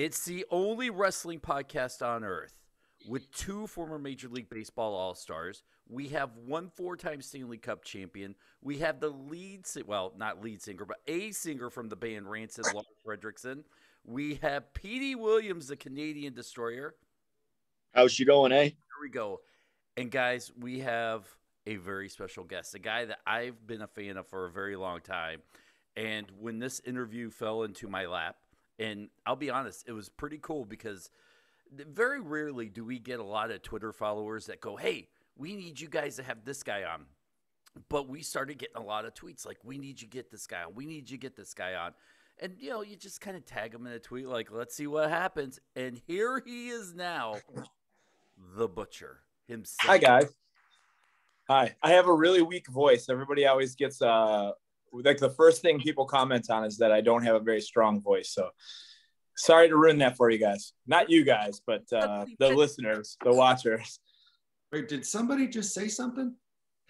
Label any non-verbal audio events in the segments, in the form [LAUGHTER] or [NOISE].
It's the only wrestling podcast on earth with two former Major League Baseball All Stars. We have one four time Stanley Cup champion. We have the lead, well, not lead singer, but a singer from the band Rancid, Lars Frederiksen. We have Petey Williams, the Canadian destroyer. How's she going, eh? Here we go. And guys, we have a very special guest, a guy that I've been a fan of for a very long time. And when this interview fell into my lap, and I'll be honest, it was pretty cool because very rarely do we get a lot of Twitter followers that go, Hey, we need you guys to have this guy on. But we started getting a lot of tweets like, We need you to get this guy on. We need you to get this guy on. And, you know, you just kind of tag him in a tweet like, Let's see what happens. And here he is now, [LAUGHS] the butcher himself. Hi, guys. Hi. I have a really weak voice. Everybody always gets, uh, like the first thing people comment on is that I don't have a very strong voice. So sorry to ruin that for you guys. Not you guys, but uh, the listeners, the watchers. Wait, did somebody just say something?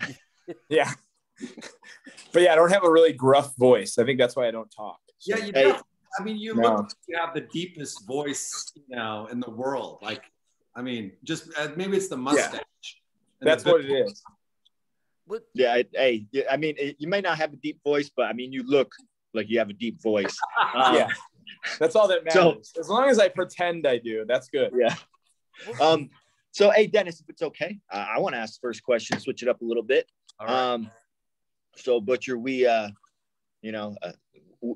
[LAUGHS] yeah. but yeah, I don't have a really gruff voice. I think that's why I don't talk. So. Yeah, you hey, I mean, you no. look like you have the deepest voice, you know, in the world. Like, I mean, just uh, maybe it's the mustache. Yeah. That's what it is. What? Yeah, hey, I mean, you may not have a deep voice, but I mean, you look like you have a deep voice. [LAUGHS] Um, yeah, that's all that matters. So, as long as I pretend I do, that's good. Yeah. Um. So, hey, Dennis, if it's okay, uh, I want to ask the first question, switch it up a little bit. Um. So, Butcher, we, uh, you know, uh,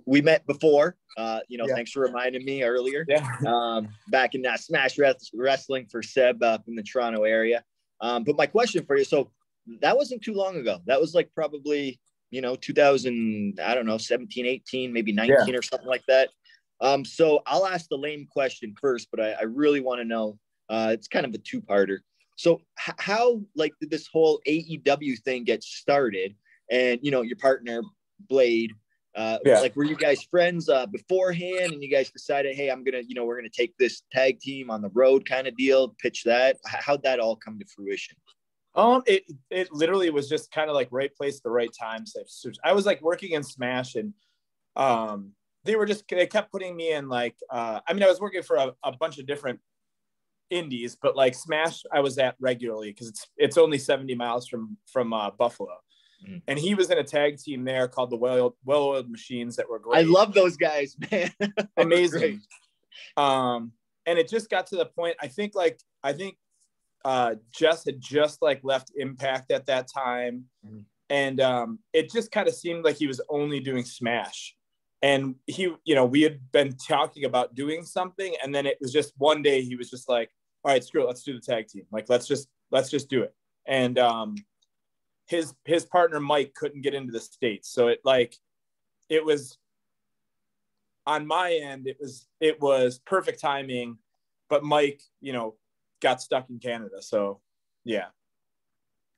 we met before. Uh, you know, yeah. thanks for reminding me earlier. Yeah. [LAUGHS] Um, back in that Smash Wrestling for Seb up in the Toronto area. Um, but my question for you, so that wasn't too long ago. That was like probably, you know, 2000, I don't know, 17, 18, maybe 19 yeah. or something like that. Um, so I'll ask the lame question first, but I, I really want to know. Uh, it's kind of a two-parter. So h- how like did this whole AEW thing get started? And you know, your partner Blade, uh, yeah. like were you guys friends uh, beforehand? And you guys decided, hey, I'm gonna, you know, we're gonna take this tag team on the road kind of deal, pitch that. H- how'd that all come to fruition? Um, it it literally was just kind of like right place, the right time. So I was like working in Smash, and um, they were just they kept putting me in like uh, I mean I was working for a, a bunch of different indies, but like Smash I was at regularly because it's it's only seventy miles from from uh, Buffalo. Mm. And he was in a tag team there called the Well Well Oiled Machines that were great. I love those guys, [LAUGHS] man. Amazing. Um, and it just got to the point. I think like I think uh, Jess had just like left Impact at that time, mm-hmm. and um, it just kind of seemed like he was only doing Smash. And he, you know, we had been talking about doing something, and then it was just one day he was just like, "All right, screw it, let's do the tag team. Like, let's just let's just do it." And um, his his partner Mike couldn't get into the states, so it like it was on my end. It was it was perfect timing, but Mike, you know, got stuck in Canada. So, yeah.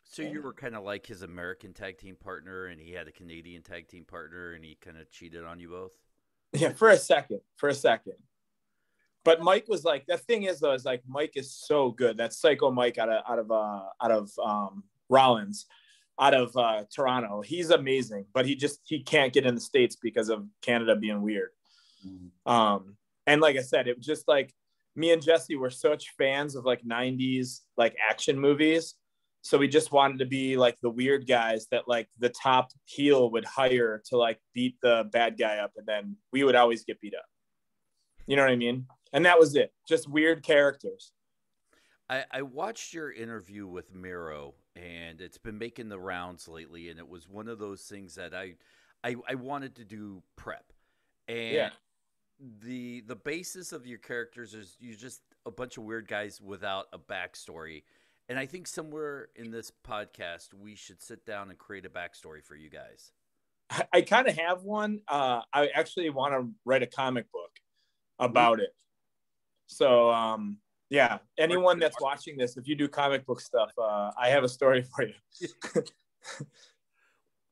So you were kind of like his American tag team partner, and he had a Canadian tag team partner, and he kind of cheated on you both. Yeah, for a second, for a second. But Mike was like, the thing is though, is like Mike is so good. That Psycho Mike out of out of uh, out of um, Rollins, out of uh, Toronto. He's amazing, but he just he can't get in the states because of Canada being weird. Mm-hmm. Um, and like I said, it was just like me and Jesse were such fans of like 90s like action movies. So we just wanted to be like the weird guys that like the top heel would hire to like beat the bad guy up and then we would always get beat up. You know what I mean? And that was it. Just weird characters. I, I watched your interview with Miro and it's been making the rounds lately and it was one of those things that I I, I wanted to do prep. And yeah the the basis of your characters is you're just a bunch of weird guys without a backstory. And I think somewhere in this podcast we should sit down and create a backstory for you guys. I, I kind of have one. Uh, I actually want to write a comic book about it. So um, yeah, anyone that's watching this, if you do comic book stuff, uh, I have a story for you. [LAUGHS] [LAUGHS]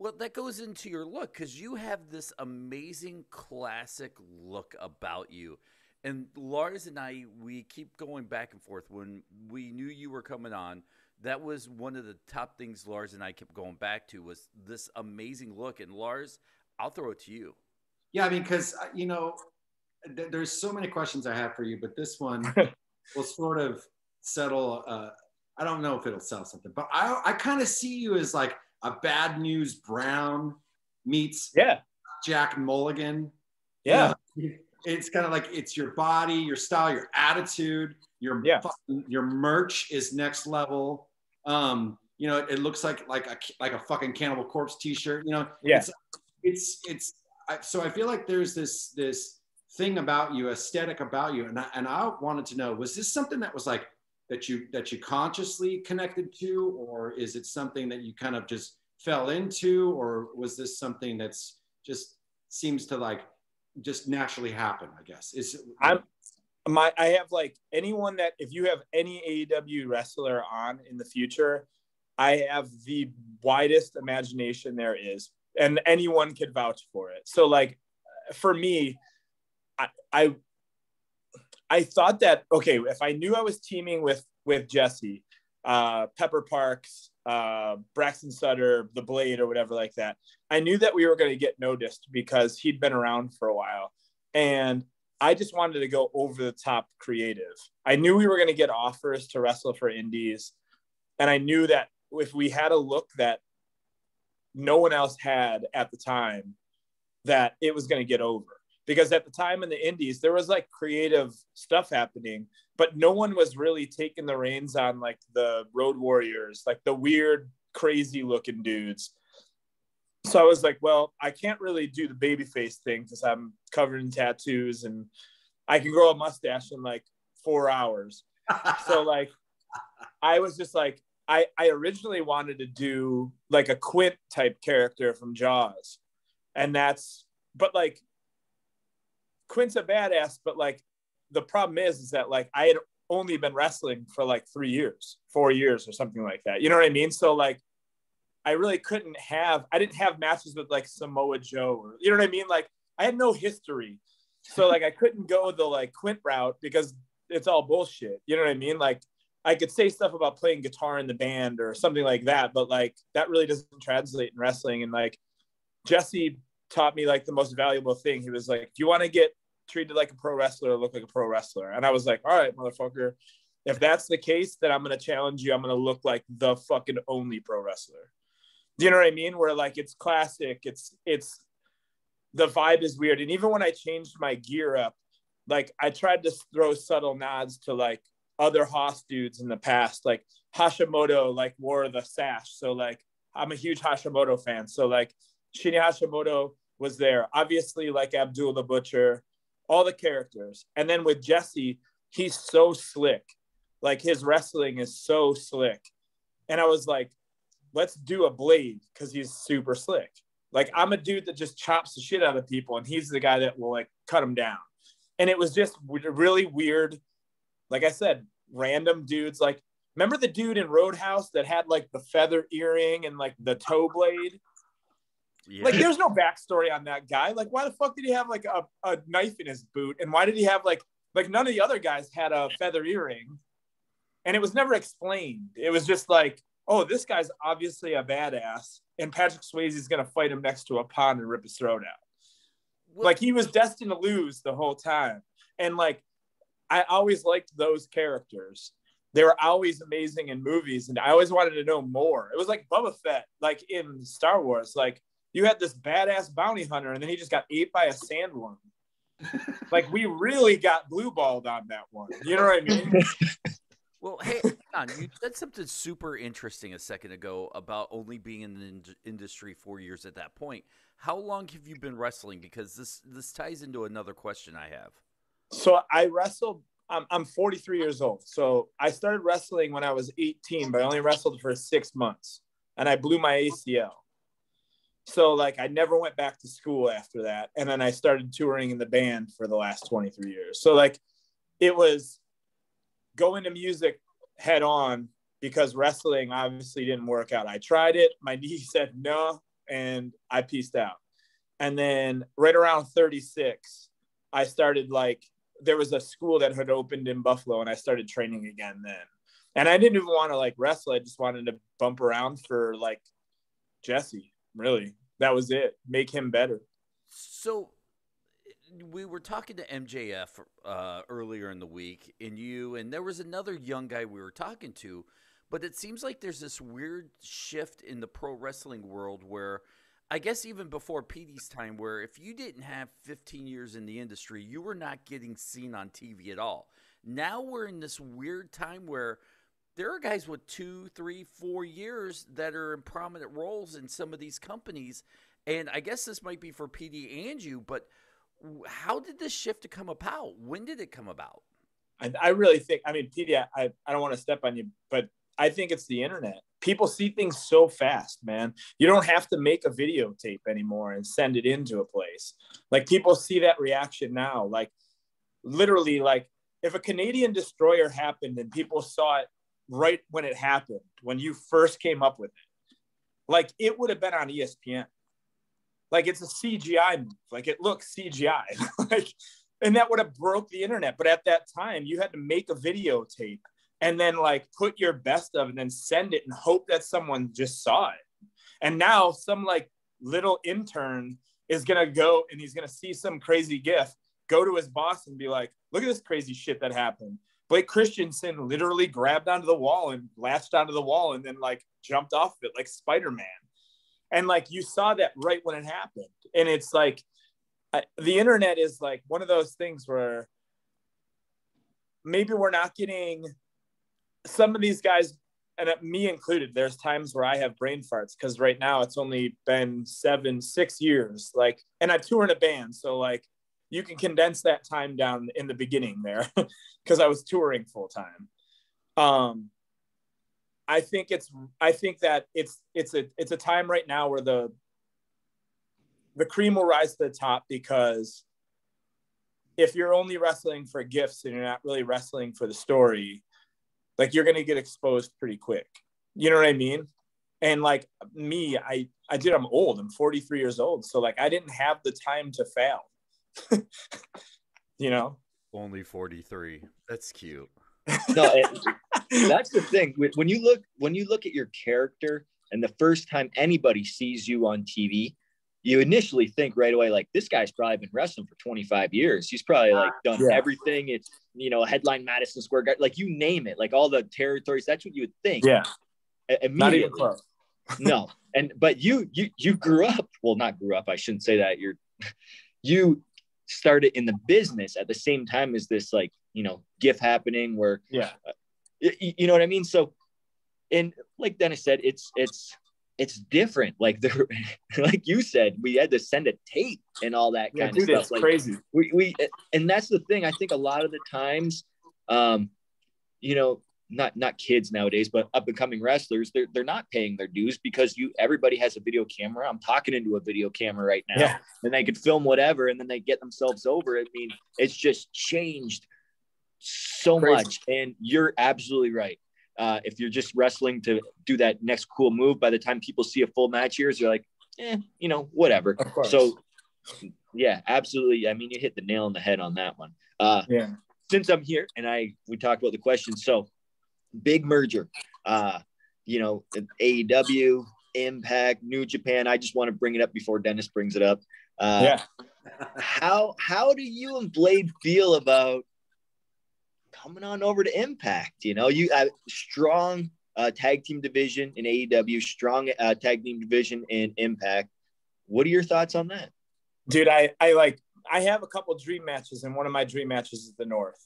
Well, that goes into your look because you have this amazing classic look about you. And Lars and I, we keep going back and forth. When we knew you were coming on, that was one of the top things Lars and I kept going back to was this amazing look. And Lars, I'll throw it to you. Yeah, I mean, because uh, you know, th- there's so many questions I have for you, but this one [LAUGHS] will sort of settle. Uh, I don't know if it'll sell something, but I I kind of see you as like a bad news Brown meets Yeah. Jack Mulligan. Yeah. You know, it's kind of like it's your body, your style, your attitude, your Yeah. fucking- your merch is next level. Um, you know, it, it looks like like a like a fucking Cannibal Corpse T-shirt. You know, Yeah. It's it's, it's I, so I feel like there's this this thing about you, aesthetic about you, and I, and I wanted to know was this something that was like that you that you consciously connected to, or is it something that you kind of just fell into, or was this something that's just seems to like just naturally happen? I guess is I'm my I have like anyone that if you have any AEW wrestler on in the future, I have the widest imagination there is, and anyone could vouch for it. So like for me, I I, I thought that okay, if I knew I was teaming with with Jesse, uh, Pepper Parks, uh, Braxton Sutter, the Blade, or whatever like that, I knew that we were going to get noticed because he'd been around for a while, and I just wanted to go over the top creative. I knew we were going to get offers to wrestle for indies. And I knew that if we had a look that no one else had at the time, that it was going to get over. Because at the time in the indies, there was like creative stuff happening, but no one was really taking the reins on like the Road Warriors, like the weird, crazy looking dudes so I was like, well, I can't really do the baby face thing because I'm covered in tattoos and I can grow a mustache in like four hours. [LAUGHS] So like I was just like, I, I originally wanted to do like a Quint type character from Jaws. And that's but like Quint's a badass, but like the problem is is that like I had only been wrestling for like three years, four years or something like that. You know what I mean? So like I really couldn't have I didn't have matches with like Samoa Joe or you know what I mean? Like I had no history. So like I couldn't go the like Quint route because it's all bullshit. You know what I mean? Like I could say stuff about playing guitar in the band or something like that, but like that really doesn't translate in wrestling. And like Jesse taught me like the most valuable thing. He was like, if you want to get treated like a pro wrestler, or look like a pro wrestler. And I was like, all right, motherfucker. If that's the case, then I'm gonna challenge you. I'm gonna look like the fucking only pro wrestler. Do you know what I mean? Where like it's classic, it's it's the vibe is weird. And even when I changed my gear up, like I tried to throw subtle nods to like other Haas dudes in the past, like Hashimoto, like wore the sash. So like I'm a huge Hashimoto fan. So like Shinya Hashimoto was there. Obviously, like Abdul the Butcher, all the characters. And then with Jesse, he's so slick. Like his wrestling is so slick. And I was like, let's do a blade because he's super slick. Like I'm a dude that just chops the shit out of people, and he's the guy that will like cut them down. And it was just really weird. Like I said, random dudes. Like remember the dude in Roadhouse that had like the feather earring and like the toe blade? Yeah. Like there's no backstory on that guy. Like why the fuck did he have like a, a knife in his boot? And why did he have like like none of the other guys had a feather earring? And it was never explained. It was just like, oh, this guy's obviously a badass, and Patrick Swayze's gonna fight him next to a pond and rip his throat out. Well, Like he was destined to lose the whole time. And like I always liked those characters. They were always amazing in movies, and I always wanted to know more. It was like Boba Fett, like in Star Wars. Like you had this badass bounty hunter, and then he just got ate by a sandworm. like we really got blue balled on that one. You know what I mean? [LAUGHS] Well, hey, on. You said something super interesting a second ago about only being in the in- industry four years at that point. How long have you been wrestling? Because this this ties into another question I have. So I wrestled. I'm, I'm 43 years old. So I started wrestling when I was 18, but I only wrestled for six months, and I blew my ACL. So like I never went back to school after that, and then I started touring in the band for the last 23 years. So like it was going to music head on because wrestling obviously didn't work out. I tried it, my [LAUGHS] knee said no, and I pieced out. And then right around 36, I started like there was a school that had opened in Buffalo and I started training again then. And I didn't even want to like wrestle. I just wanted to bump around for like Jesse, really. That was it. Make him better. So we were talking to MJF uh, earlier in the week, and you and there was another young guy we were talking to, but it seems like there's this weird shift in the pro wrestling world where. I guess even before Petey's time, where if you didn't have 15 years in the industry, you were not getting seen on TV at all. Now we're in this weird time where there are guys with two, three, four years that are in prominent roles in some of these companies. And I guess this might be for Petey and you, but how did this shift to come about? When did it come about? I, I really think, I mean, Petey, I, I don't want to step on you, but I think it's the internet. People see things so fast, man. You don't have to make a videotape anymore and send it into a place. Like people see that reaction now. Like literally, like if a Canadian destroyer happened and people saw it right when it happened, when you first came up with it. Like it would have been on ESPN. Like it's a CGI move. Like it looks CGI. [LAUGHS] like, and that would have broke the internet. But at that time, you had to make a videotape and then like put your best of and then send it and hope that someone just saw it. And now some like little intern is gonna go and he's gonna see some crazy gif, go to his boss and be like, look at this crazy shit that happened. Blake Christensen literally grabbed onto the wall and latched onto the wall and then like jumped off of it like Spider Man. And like you saw that right when it happened. And it's like I, the internet is like one of those things where maybe we're not getting some of these guys, and uh, me included, there's times where I have brain farts because right now it's only been seven, six years. Like, and I tour in a band. So like you can condense that time down in the beginning there [LAUGHS] because I was touring full time. Um, I think it's I think that it's it's a it's a time right now where the the cream will rise to the top because if you're only wrestling for gifts and you're not really wrestling for the story, like you're gonna get exposed pretty quick. You know what I mean? And like me, I I did. I'm old. I'm 43 years old, so like I didn't have the time to fail. [LAUGHS] you know, only 43. That's cute. no, it, that's the thing. When you look when you look at your character, and the first time anybody sees you on TV, you initially think right away like this guy's probably been wrestling for 25 years. He's probably like ah, done yeah. everything. It's you know headline Madison Square Garden, like you name it, like all the territories. That's what you would think. Yeah, immediately. no, and but you you you grew up. Well, not grew up. I shouldn't say that. You're you started in the business at the same time as this like you know gift happening where yeah. uh, you, you, know what i mean? So and like dennis said it's it's it's different. Like [LAUGHS] the like you said we had to send a tape and all that kind yeah, of stuff. like crazy. we, we and that's the thing. I think a lot of the times um you know not not kids nowadays, but up and coming wrestlers, they're they're not paying their dues because you everybody has a video camera. I'm talking into a video camera right now, yeah. and they could film whatever, and then they get themselves over. I mean, it's just changed so Crazy. much, and you're absolutely right. Uh, if you're just wrestling to do that next cool move, by the time people see a full match here, you're like, eh, you know, whatever. So, yeah, absolutely. I mean, you hit the nail on the head on that one. Uh, yeah. Since I'm here and I we talked about the question, so big merger. Uh, you know, AEW, Impact, New Japan. I just want to bring it up before Dennis brings it up. Uh, yeah. how how do you and Blade feel about coming on over to Impact? You know, you uh, strong uh, tag team division in AEW, strong uh, tag team division in Impact. What are your thoughts on that? Dude, I I like I have a couple dream matches, and one of my dream matches is the North.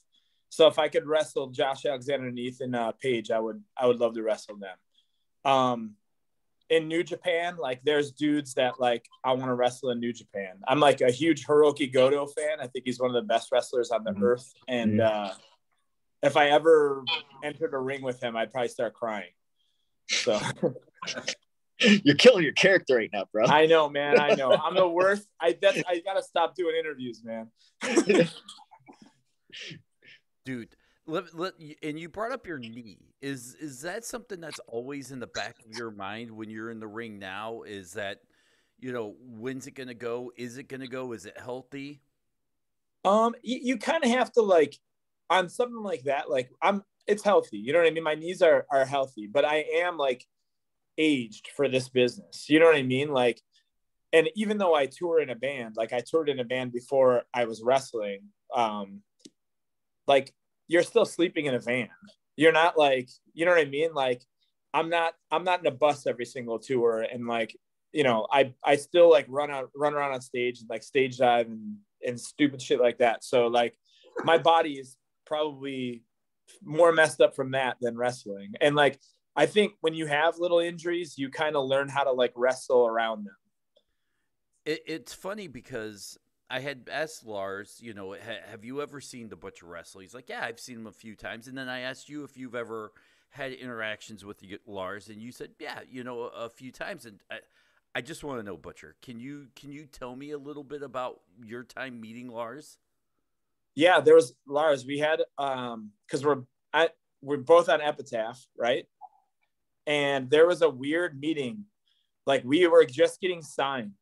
So if I could wrestle Josh Alexander and Ethan uh, Page, I would I would love to wrestle them. Um, in New Japan, like there's dudes that like I want to wrestle in New Japan. I'm like a huge Hirooki Goto fan. I think he's one of the best wrestlers on the mm-hmm. earth. And uh, if I ever entered a ring with him, I'd probably start crying. So [LAUGHS] you're killing your character right now, bro. I know, man. I know. I'm the [LAUGHS] worst. I that's, I gotta stop doing interviews, man [LAUGHS] dude. Let, let, and you brought up your knee. Is is that something that's always in the back of your mind when you're in the ring now? Is that you know when's it gonna go? Is it gonna go? Is it healthy? Um, you, you kind of have to like on something like that. Like I'm, it's healthy. You know what I mean? My knees are are healthy, but I am like aged for this business. You know what I mean? Like and even though I tour in a band, like I toured in a band before I was wrestling, um, like you're still sleeping in a van. You're not like, you know what I mean? Like I'm not, I'm not in a bus every single tour. And like, you know, I, I still like run out, run around on stage and like stage dive and, and stupid shit like that. So like my body is probably more messed up from that than wrestling. And like, I think when you have little injuries, you kind of learn how to like wrestle around them. It, it's funny because I had asked Lars, you know, ha, have you ever seen the Butcher wrestle? He's like, yeah, I've seen him a few times. And then I asked you if you've ever had interactions with Lars, and you said, yeah, you know, a, few times. And I, I just want to know, Butcher, can you can you tell me a little bit about your time meeting Lars? Yeah, there was Lars. We had um because we're we're both on Epitaph, right? And there was a weird meeting, like we were just getting signed,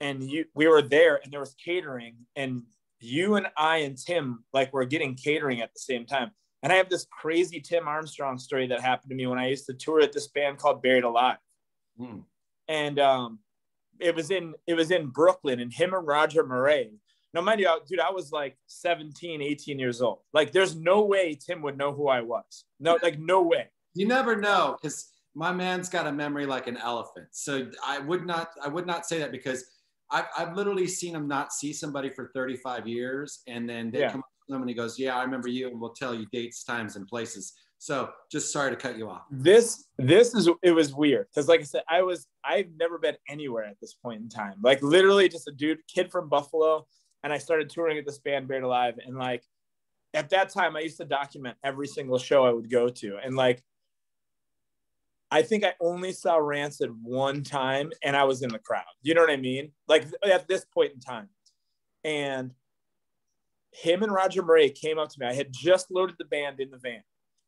and you we were there, and there was catering, and you and I and Tim like were getting catering at the same time. And I have this crazy Tim Armstrong story that happened to me when I used to tour at this band called Buried Alive. Hmm. And um, it was in it was in Brooklyn, and him and Roger Miret. Now, mind you, dude, I was like 17, 18 years old. Like, there's no way Tim would know who I was. No, like, no way. You never know because my man's got a memory like an elephant. So I would not, I would not say that because I've, I've literally seen him not see somebody for 35 years, and then they yeah. come up to him and he goes, "Yeah, I remember you," and we'll tell you dates, times, and places. So just sorry to cut you off. This this is it was weird because like I said, I was I've never been anywhere at this point in time. Like literally just a dude, kid from Buffalo, and I started touring at this band Buried Alive. And like at that time, I used to document every single show I would go to. And like I think I only saw Rancid one time and I was in the crowd. You know what I mean? Like at this point in time. And him and Roger Miret came up to me. I had just loaded the band in the van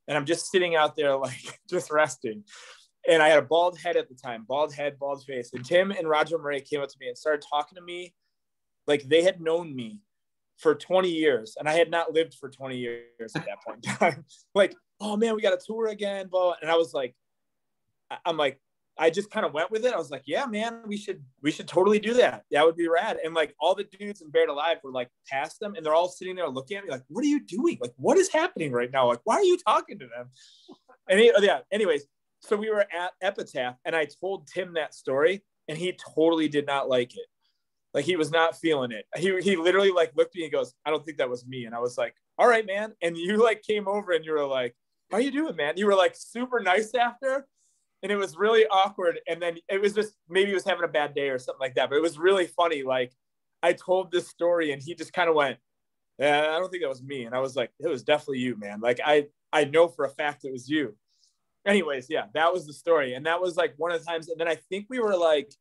and I'm just sitting out there [LAUGHS] like just resting. And I had a bald head at the time, bald head, bald face. And Tim and Roger Miret came up to me and started talking to me like they had known me for 20 years and I had not lived for 20 years at that point in time. [LAUGHS] like, oh man, we got a tour again, blah. And I was like, I'm like, I just kind of went with it. I was like, yeah, man, we should we should totally do that. That would be rad. And like all the dudes in Buried Alive were like past them and they're all sitting there looking at me like, what are you doing? Like, what is happening right now? Like, why are you talking to them? [LAUGHS] And he, oh, yeah, anyways, so we were at Epitaph and I told Tim that story and he totally did not like it. Like he was not feeling it. He, he literally like looked at me and goes, I don't think that was me. And I was like, all right, man. And you like came over and you were like, how you doing, man? You were like super nice after and it was really awkward. And then it was just maybe he was having a bad day or something like that. But it was really funny. Like I told this story, and he just kind of went, "Yeah, I don't think that was me." And I was like, "It was definitely you, man. Like I I know for a fact it was you." Anyways, yeah, that was the story, and that was like one of the times. And then I think we were like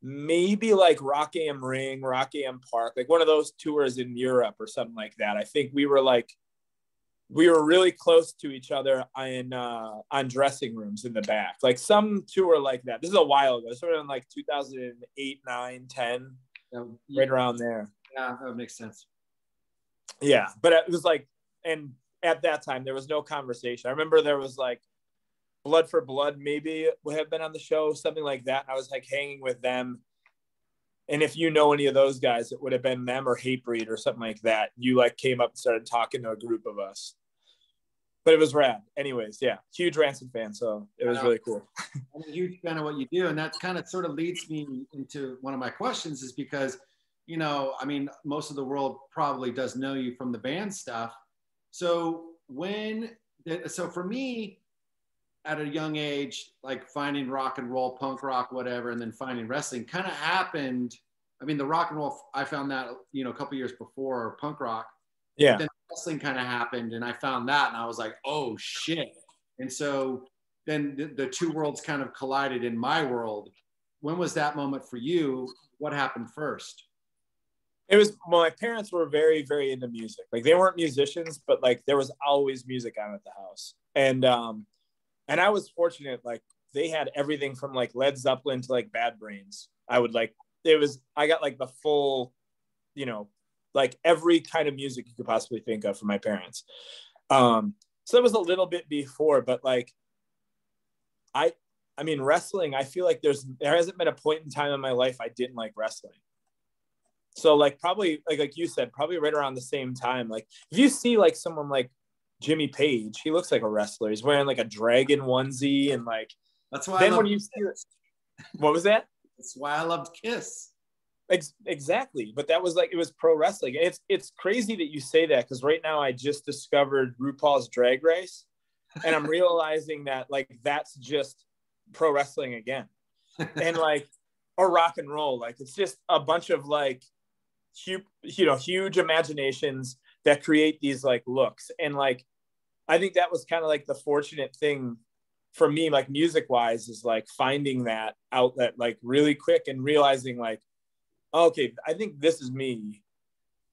maybe like Rock am Ring, Rock im Park, like one of those tours in Europe or something like that. I think we were like we were really close to each other in uh, on dressing rooms in the back. Like some tour like that. This is a while ago, sort of in like 2008, 9, 10, right around there. Yeah, that makes sense. Yeah, but it was like, and at that time there was no conversation. I remember there was like Blood for Blood, maybe would have been on the show, something like that. I was like hanging with them. And if you know any of those guys, it would have been them or Hatebreed or something like that. You like came up and started talking to a group of us but it was rad. Anyways, yeah, huge Rancid fan, so it was really cool. [LAUGHS] I'm a huge fan of what you do, and that kind of sort of leads me into one of my questions, is because, you know, I mean, most of the world probably does know you from the band stuff. So when, so for me, at a young age, like finding rock and roll, punk rock, whatever, and then finding wrestling, kind of happened. I mean, the rock and roll, I found that you know a couple years before punk rock. Yeah. Then wrestling kind of happened and I found that and I was like, oh shit. And so then the, the two worlds kind of collided in my world. When was that moment for you? What happened first? It was my parents were very, very into music. Like they weren't musicians, but like there was always music on at the house. And um and I was fortunate, like they had everything from like Led Zeppelin to like Bad Brains. I would like it was I got like the full, you know, like every kind of music you could possibly think of for my parents. Um, so it was a little bit before, but like I I mean, wrestling, I feel like there's there hasn't been a point in time in my life I didn't like wrestling. So like probably like like you said, probably right around the same time. Like if you see like someone like Jimmy Page, he looks like a wrestler. He's wearing like a dragon onesie and like That's why. then I when you see it, what was that? that's why I loved Kiss. Ex- exactly, but that was like it was pro wrestling. It's it's crazy that you say that because right now I just discovered RuPaul's Drag Race, and I'm [LAUGHS] realizing that like that's just pro wrestling again, [LAUGHS] and like or rock and roll. Like it's just a bunch of like huge, you know, huge imaginations that create these like looks, and like I think that was kind of like the fortunate thing for me, like music wise, is like finding that outlet like really quick and realizing like oh, okay, I think this is me.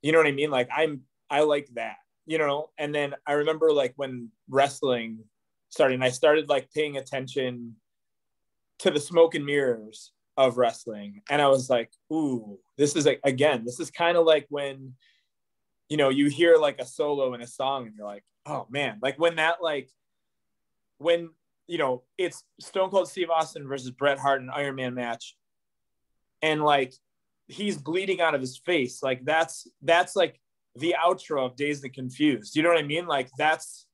You know what I mean? Like I'm I like that, you know? And then I remember like when wrestling started, and I started like paying attention to the smoke and mirrors of wrestling. And I was like, ooh, this is like again, this is kind of like when you know you hear like a solo in a song and you're like, oh man, like when that like when you know it's Stone Cold Steve Austin versus Bret Hart in Iron Man match, and like he's bleeding out of his face. Like that's that's like the outro of Dazed and Confused. You know what I mean? Like that's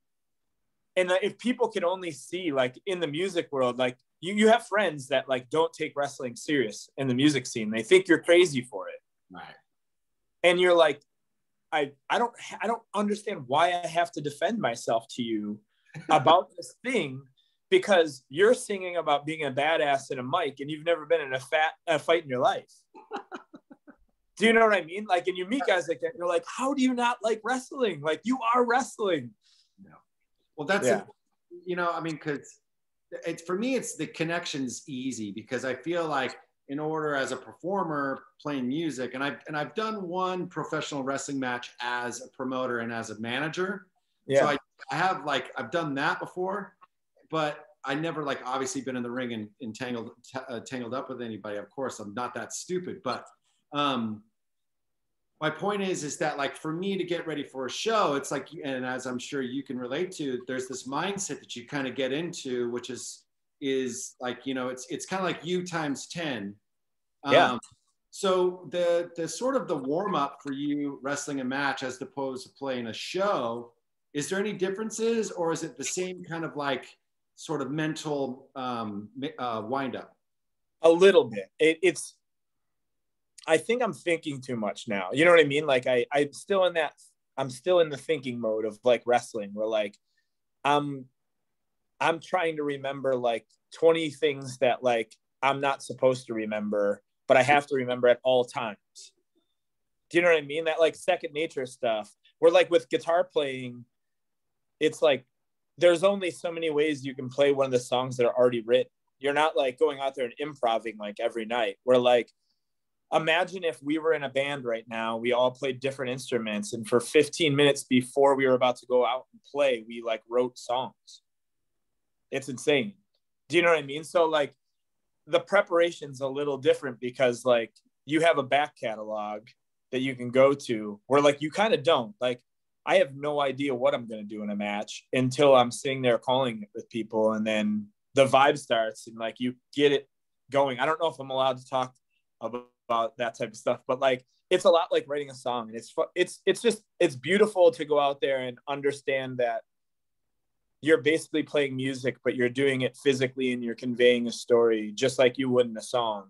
and uh, if people can only see like in the music world, like you you have friends that like don't take wrestling serious in the music scene. They think you're crazy for it. Right. And you're like, I I don't I don't understand why I have to defend myself to you [LAUGHS] about this thing because you're singing about being a badass in a mic and you've never been in a fat a fight in your life. do you know what I mean? Like, and you meet guys like that, you're like, how do you not like wrestling? Like, you are wrestling. No. Well, that's Yeah. you know, I mean, because it's for me, it's the connection's easy because I feel like in order as a performer playing music, and I've and I've done one professional wrestling match as a promoter and as a manager. Yeah. So I, I have like I've done that before, but I never like obviously been in the ring and, and tangled t- uh, tangled up with anybody. Of course, I'm not that stupid, but um, my point is is that like for me to get ready for a show, it's like and as I'm sure you can relate to, there's this mindset that you kind of get into, which is is like you know it's it's kind of like you times ten. Yeah. Um, so the the sort of the warm up for you wrestling a match as opposed to playing a show, is there any differences or is it the same kind of like sort of mental um, uh, wind up? a little bit. It, it's, I think I'm thinking too much now. You know what I mean? Like I, I'm still in that, I'm still in the thinking mode of like wrestling where like, I'm, I'm trying to remember like 20 things that like I'm not supposed to remember, but I have to remember at all times. Do you know what I mean? That like second nature stuff. Where like with guitar playing, it's like there's only so many ways you can play one of the songs that are already written. You're not like going out there and improvising like every night. We're like, imagine if we were in a band right now, we all played different instruments, and for 15 minutes before we were about to go out and play, we like wrote songs. It's insane. Do you know what I mean? So like the preparation's a little different because like you have a back catalog that you can go to where like you kind of don't. Like I have no idea what I'm to do in a match until I'm sitting there calling it with people and then the vibe starts and like you get it going. I don't know if I'm allowed to talk about, about that type of stuff, but like it's a lot like writing a song and it's it's it's just it's beautiful to go out there and understand that you're basically playing music but you're doing it physically and you're conveying a story just like you would in a song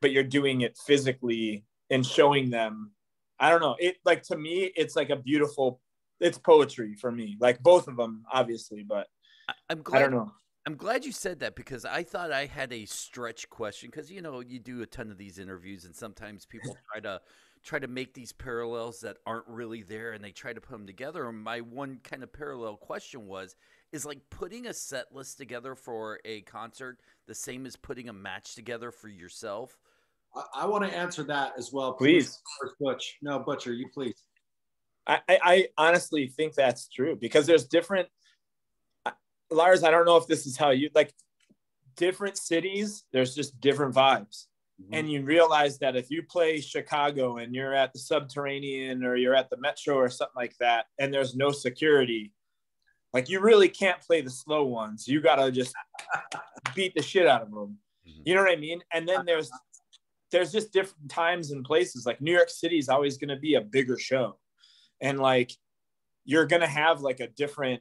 but you're doing it physically and showing them i don't know it like to me it's like a beautiful it's poetry for me like both of them obviously but I- I'm i glad. don't know I'm glad you said that because I thought I had a stretch question because you know you do a ton of these interviews and sometimes people [LAUGHS] try to try to make these parallels that aren't really there and they try to put them together. And my one kind of parallel question was is like putting a set list together for a concert the same as putting a match together for yourself. I, I want to answer that as well. Please. First, Butch. No, Butcher, you please. I, I I honestly think that's true because there's different I- Lars, I don't know if this is how you like different cities, there's just different vibes. And you realize that if you play Chicago and you're at the subterranean or you're at the metro or something like that, and there's no security, Like you really can't play the slow ones. You gotta just [LAUGHS] beat the shit out of them. Mm-hmm. You know what I mean? And then there's there's just different times and places. Like New York City is always going to be a bigger show, and like you're going to have like a different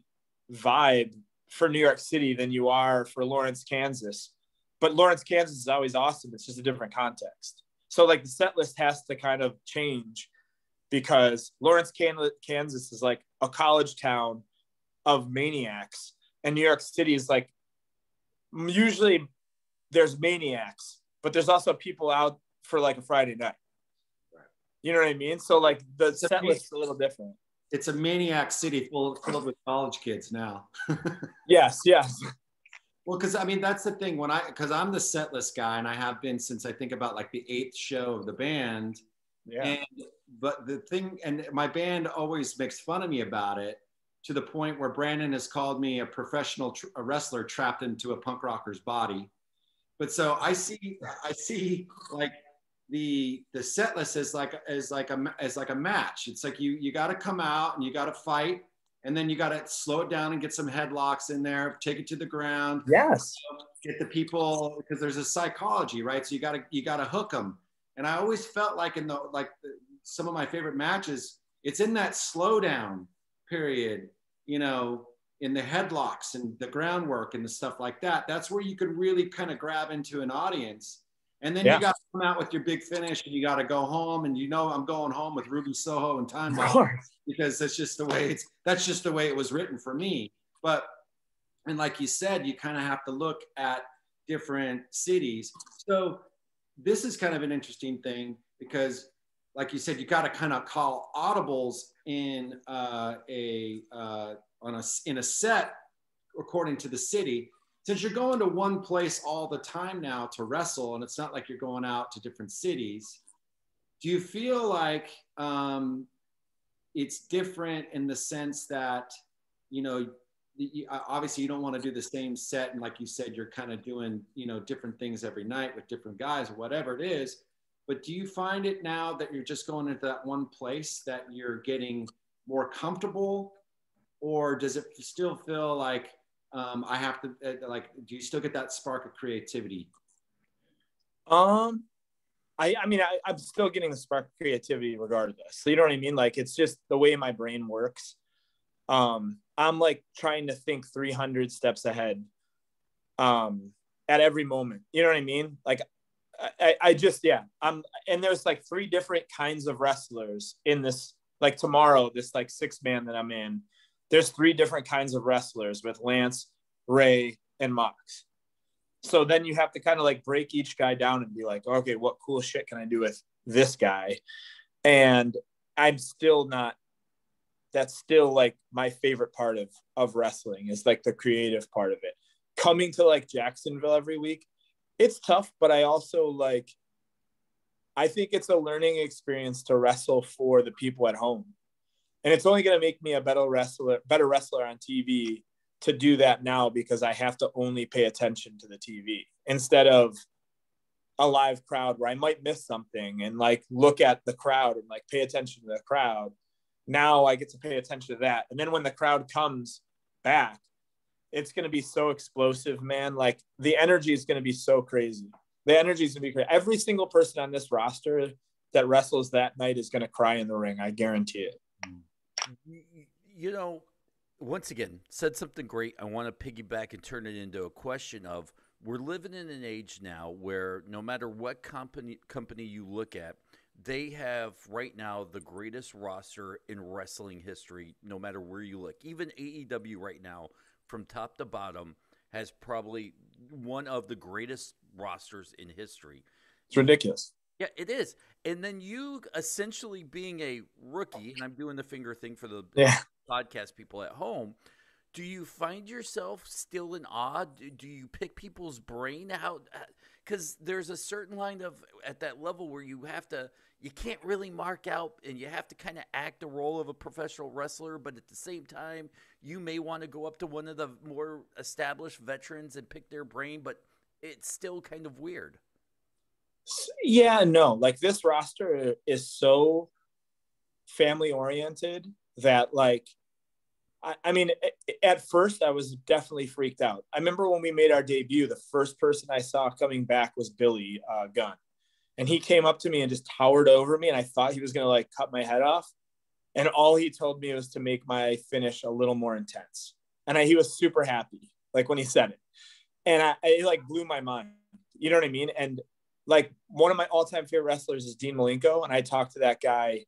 vibe for New York City than you are for Lawrence, Kansas. But Lawrence, Kansas is always awesome. It's just a different context. So like the set list has to kind of change because Lawrence, Kansas is like a college town of maniacs, and New York City is like usually there's maniacs, but there's also people out for like a Friday night. You know what I mean? So like the it's set list is a little different. It's a maniac city full filled with college kids now. [LAUGHS] yes, yes. Well, because I mean that's the thing when I because I'm the set list guy and I have been since I think about like the eighth show of the band. Yeah. And but the thing and my band always makes fun of me about it to the point where Branden has called me a professional tr- a wrestler trapped into a punk rocker's body. But so I see I see like the the set list is like is like a as like a match. It's like you you got to come out and you got to fight, and then you got to slow it down and get some headlocks in there, take it to the ground. Yes. Get the people because there's a psychology, right? So you got to you got to hook them. And I always felt like in the like the, some of my favorite matches, it's in that slowdown period, you know, in the headlocks and the groundwork and the stuff like that. That's where you can really kind of grab into an audience and then yeah. you got to come out with your big finish and you got to go home. And you know, I'm going home with Ruby Soho and Time Bomb because that's just the way it's, that's just the way it was written for me. But, and like you said, you kind of have to look at different cities. So this is kind of an interesting thing because like you said, you got to kind of call audibles in uh, a, uh, on a, in a set according to the city since you're going to one place all the time now to wrestle and it's not like you're going out to different cities do you feel like um, it's different in the sense that you know obviously you don't want to do the same set and like you said you're kind of doing you know different things every night with different guys or whatever it is but do you find it now that you're just going into that one place that you're getting more comfortable? Or does it still feel like um, I have to uh, like, do you still get that spark of creativity? Um, I, I mean, I, I'm still getting the spark of creativity regardless. So you know what I mean? Like, it's just the way my brain works. Um, I'm like trying to think 300 steps ahead um, at every moment. You know what I mean? Like, I, I just, yeah, I'm, and there's like three different kinds of wrestlers in this, like tomorrow, this like six man that I'm in there's three different kinds of wrestlers with Lance, Ray, and Mox. So then you have to kind of like break each guy down and be like, okay, what cool shit can I do with this guy? And I'm still not that's still like my favorite part of of wrestling is like the creative part of it. Coming to like Jacksonville every week, it's tough, but I also like I think it's a learning experience to wrestle for the people at home and it's only going to make me a better wrestler better wrestler on tv to do that now because i have to only pay attention to the tv instead of a live crowd where i might miss something and like look at the crowd and like pay attention to the crowd. Now i get to pay attention to that. And then when the crowd comes back it's going to be so explosive man. Like the energy is going to be so crazy. The energy is going to be crazy every single person on this roster that wrestles that night is going to cry in the ring i guarantee it you know, once again, said something great. I want to piggyback and turn it into a question of we're living in an age now where no matter what company company you look at, they have right now the greatest roster in wrestling history, no matter where you look. Even AEW right now, from top to bottom, has probably one of the greatest rosters in history. It's ridiculous. Yeah, it is. And then you essentially being a rookie, and I'm doing the finger thing for the yeah. podcast people at home. Do you find yourself still in awe? Do you pick people's brain? How? Uh, because there's a certain line of at that level where you have to, you can't really mark out, and you have to kind of act the role of a professional wrestler. But at the same time, you may want to go up to one of the more established veterans and pick their brain. But it's still kind of weird. Yeah, no, like this roster is so family oriented that like I, I mean, at first I was definitely freaked out. I remember when we made our debut, the first person I saw coming back was Billy uh, Gunn. And he came up to me and just towered over me. And I thought he was going to like cut my head off. And all he told me was to make my finish a little more intense. And I, he was super happy, like when he said it. And I, it like blew my mind. You know what I mean? And like one of my all-time favorite wrestlers is Dean Malenko, and I talk to that guy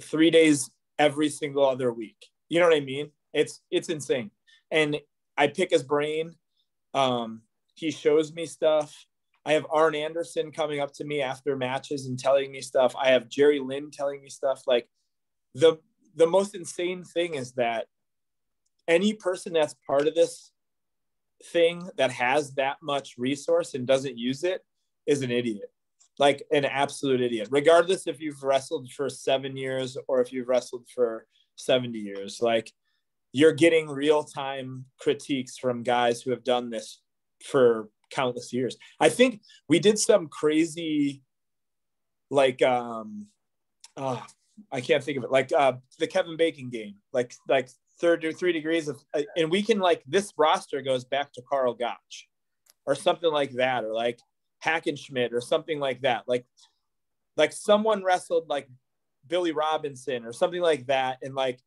three days every single other week. You know what I mean? It's it's insane. And I pick his brain. Um, he shows me stuff. I have Arn Anderson coming up to me after matches and telling me stuff. I have Jerry Lynn telling me stuff. Like the the most insane thing is that any person that's part of this thing that has that much resource and doesn't use it is an idiot. Like an absolute idiot. Regardless if you've wrestled for seven years or if you've wrestled for 70 years. Like you're getting real-time critiques from guys who have done this for countless years. I think we did some crazy like um oh, i can't think of it. Like uh the kevin bacon game. Like like third or three degrees of uh, and we can like this roster goes back to Carl gotch or something like that or like hackenschmidt or something like that like like someone wrestled like Billy Robinson or something like that. And like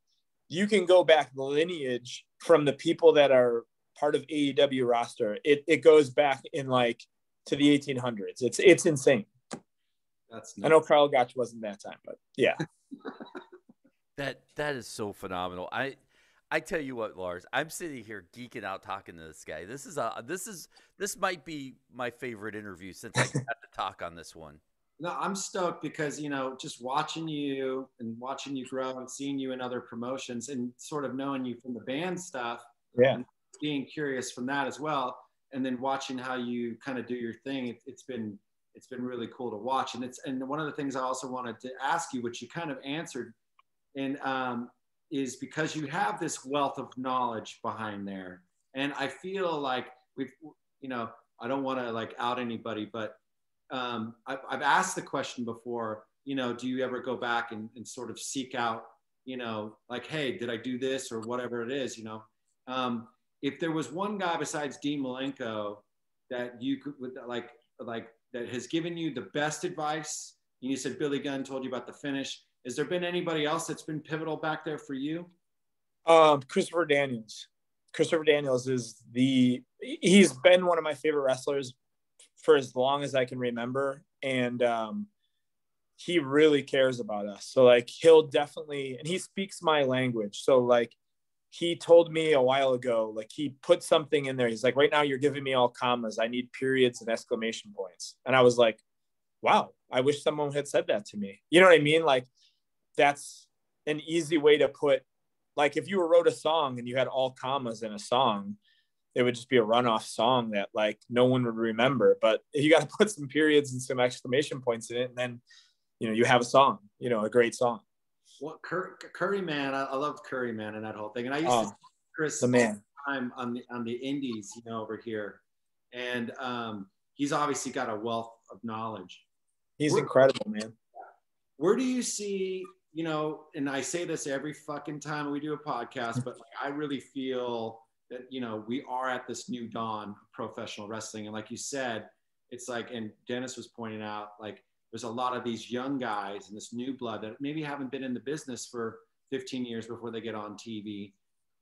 you can go back the lineage from the people that are part of AEW roster. It, it goes back in like to the 1800s. It's it's insane. That's nuts. I know Carl Gotch wasn't that time, but yeah. [LAUGHS] that that is so phenomenal. I I tell you what, Lars, I'm sitting here geeking out talking to this guy. This is a this is this might be my favorite interview since I [LAUGHS] got to talk on this one. No, I'm stoked because you know, just watching you and watching you grow and seeing you in other promotions and sort of knowing you from the band stuff. Yeah. being curious from that as well, and then watching how you kind of do your thing. It, it's been it's been really cool to watch, and it's and one of the things I also wanted to ask you, which you kind of answered, and um, is because you have this wealth of knowledge behind there, and I feel like we've you know I don't want to like out anybody, but um, I've, I've, asked the question before, you know, do you ever go back and, and, sort of seek out, you know, like, hey, did I do this or whatever it is, you know? Um, if there was one guy besides Dean Malenko that you could, with, like, like that has given you the best advice, and you said Billy Gunn told you about the finish. Has there been anybody else that's been pivotal back there for you? Um, Christopher Daniels. Christopher Daniels is the he's been one of my favorite wrestlers for as long as I can remember. And um, he really cares about us. So like he'll definitely and he speaks my language. So like he told me a while ago, like he put something in there. He's like, right now you're giving me all commas. I need periods and exclamation points. And I was like, wow, I wish someone had said that to me. You know what I mean? Like that's an easy way to put like if you wrote a song and you had all commas in a song, it would just be a runoff song that like no one would remember. But if you got to [LAUGHS] put some periods and some exclamation points in it, and then you know you have a song, you know, a great song. Well, Cur- Curry Man, I, I love Curry Man and that whole thing, and I used oh, to Chris the man time on the on the indies, you know, over here, and um, he's obviously got a wealth of knowledge. He's where, incredible, man. Where do you see? You know, and I say this every fucking time we do a podcast, but like, I really feel that you know we are at this new dawn of professional wrestling. And like you said it's like and dennis was pointing out like there's a lot of these young guys and this new blood that maybe haven't been in the business for 15 years before they get on tv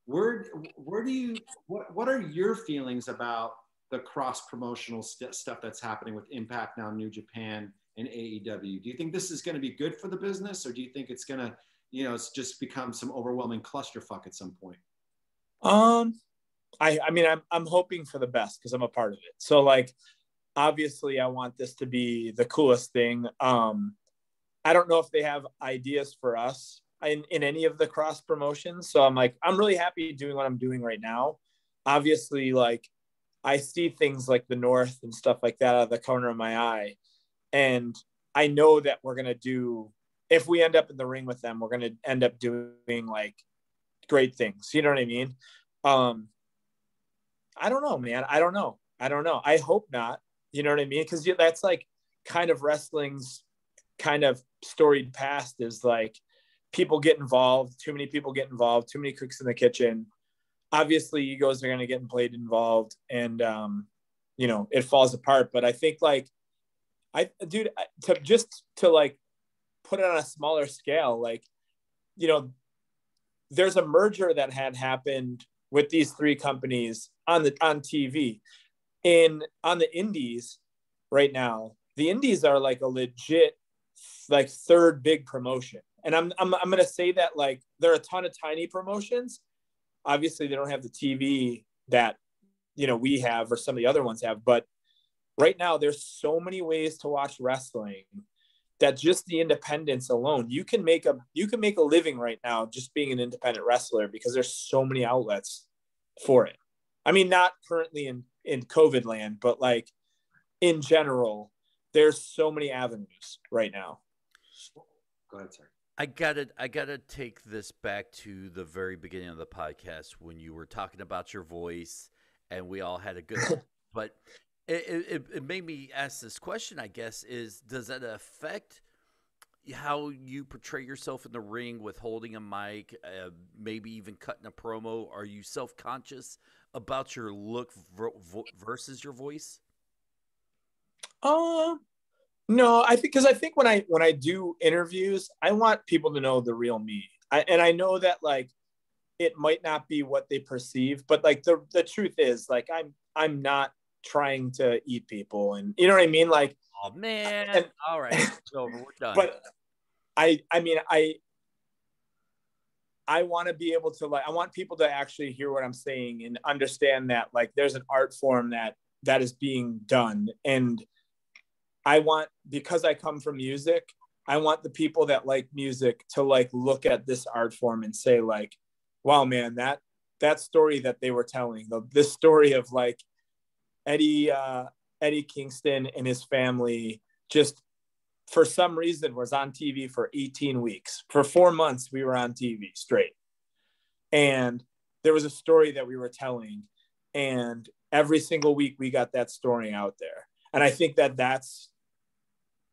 where where do you what, what are your feelings about the cross promotional st- stuff that's happening with impact now new japan and aew do you think this is going to be good for the business or do you think it's going to you know it's just become some overwhelming clusterfuck at some point um I, I mean, I'm, I'm hoping for the best because I'm a part of it. So like, obviously I want this to be the coolest thing. Um, I don't know if they have ideas for us in, in any of the cross promotions. So I'm like, I'm really happy doing what I'm doing right now. Obviously, like I see things like the North and stuff like that out of the corner of my eye. And I know that we're going to do, if we end up in the ring with them, we're going to end up doing like great things. You know what I mean? Um, I don't know, man. I don't know. I don't know. I hope not. You know what I mean? Because that's like kind of wrestling's kind of storied past is like people get involved, too many people get involved, too many cooks in the kitchen. Obviously, egos are going to get played involved, and um, you know it falls apart. But I think like, I dude, to just to like put it on a smaller scale, like, you know, there's a merger that had happened with these three companies on the on TV. In on the indies right now, the indies are like a legit like third big promotion. And I'm I'm I'm gonna say that like there are a ton of tiny promotions. Obviously, they don't have the TV that you know we have or some of the other ones have, but right now there's so many ways to watch wrestling that just the independence alone you can make a you can make a living right now just being an independent wrestler because there's so many outlets for it i mean not currently in in covid land but like in general there's so many avenues right now go ahead sir I gotta, I gotta take this back to the very beginning of the podcast when you were talking about your voice, and we all had a good. [LAUGHS] but it, it, it made me ask this question. I guess is does that affect how you portray yourself in the ring with holding a mic, uh, maybe even cutting a promo? Are you self conscious about your look versus your voice? Uh, no, I think because I think when I when I do interviews, I want people to know the real me. I, and I know that like it might not be what they perceive, but like the the truth is like I'm I'm not trying to eat people and you know what I mean? Like, oh man, and, all right, it's over, we're done. But I, I mean, I, I want to be able to like, I want people to actually hear what I'm saying and understand that like there's an art form that that is being done, and I want because I come from music, I want the people that like music to like look at this art form and say like, wow, man, that that story that they were telling, the this story of like Eddie uh, Eddie Kingston and his family just for some reason was on TV for 18 weeks. For four months, we were on TV straight. And there was a story that we were telling. And every single week, we got that story out there. And I think that that's,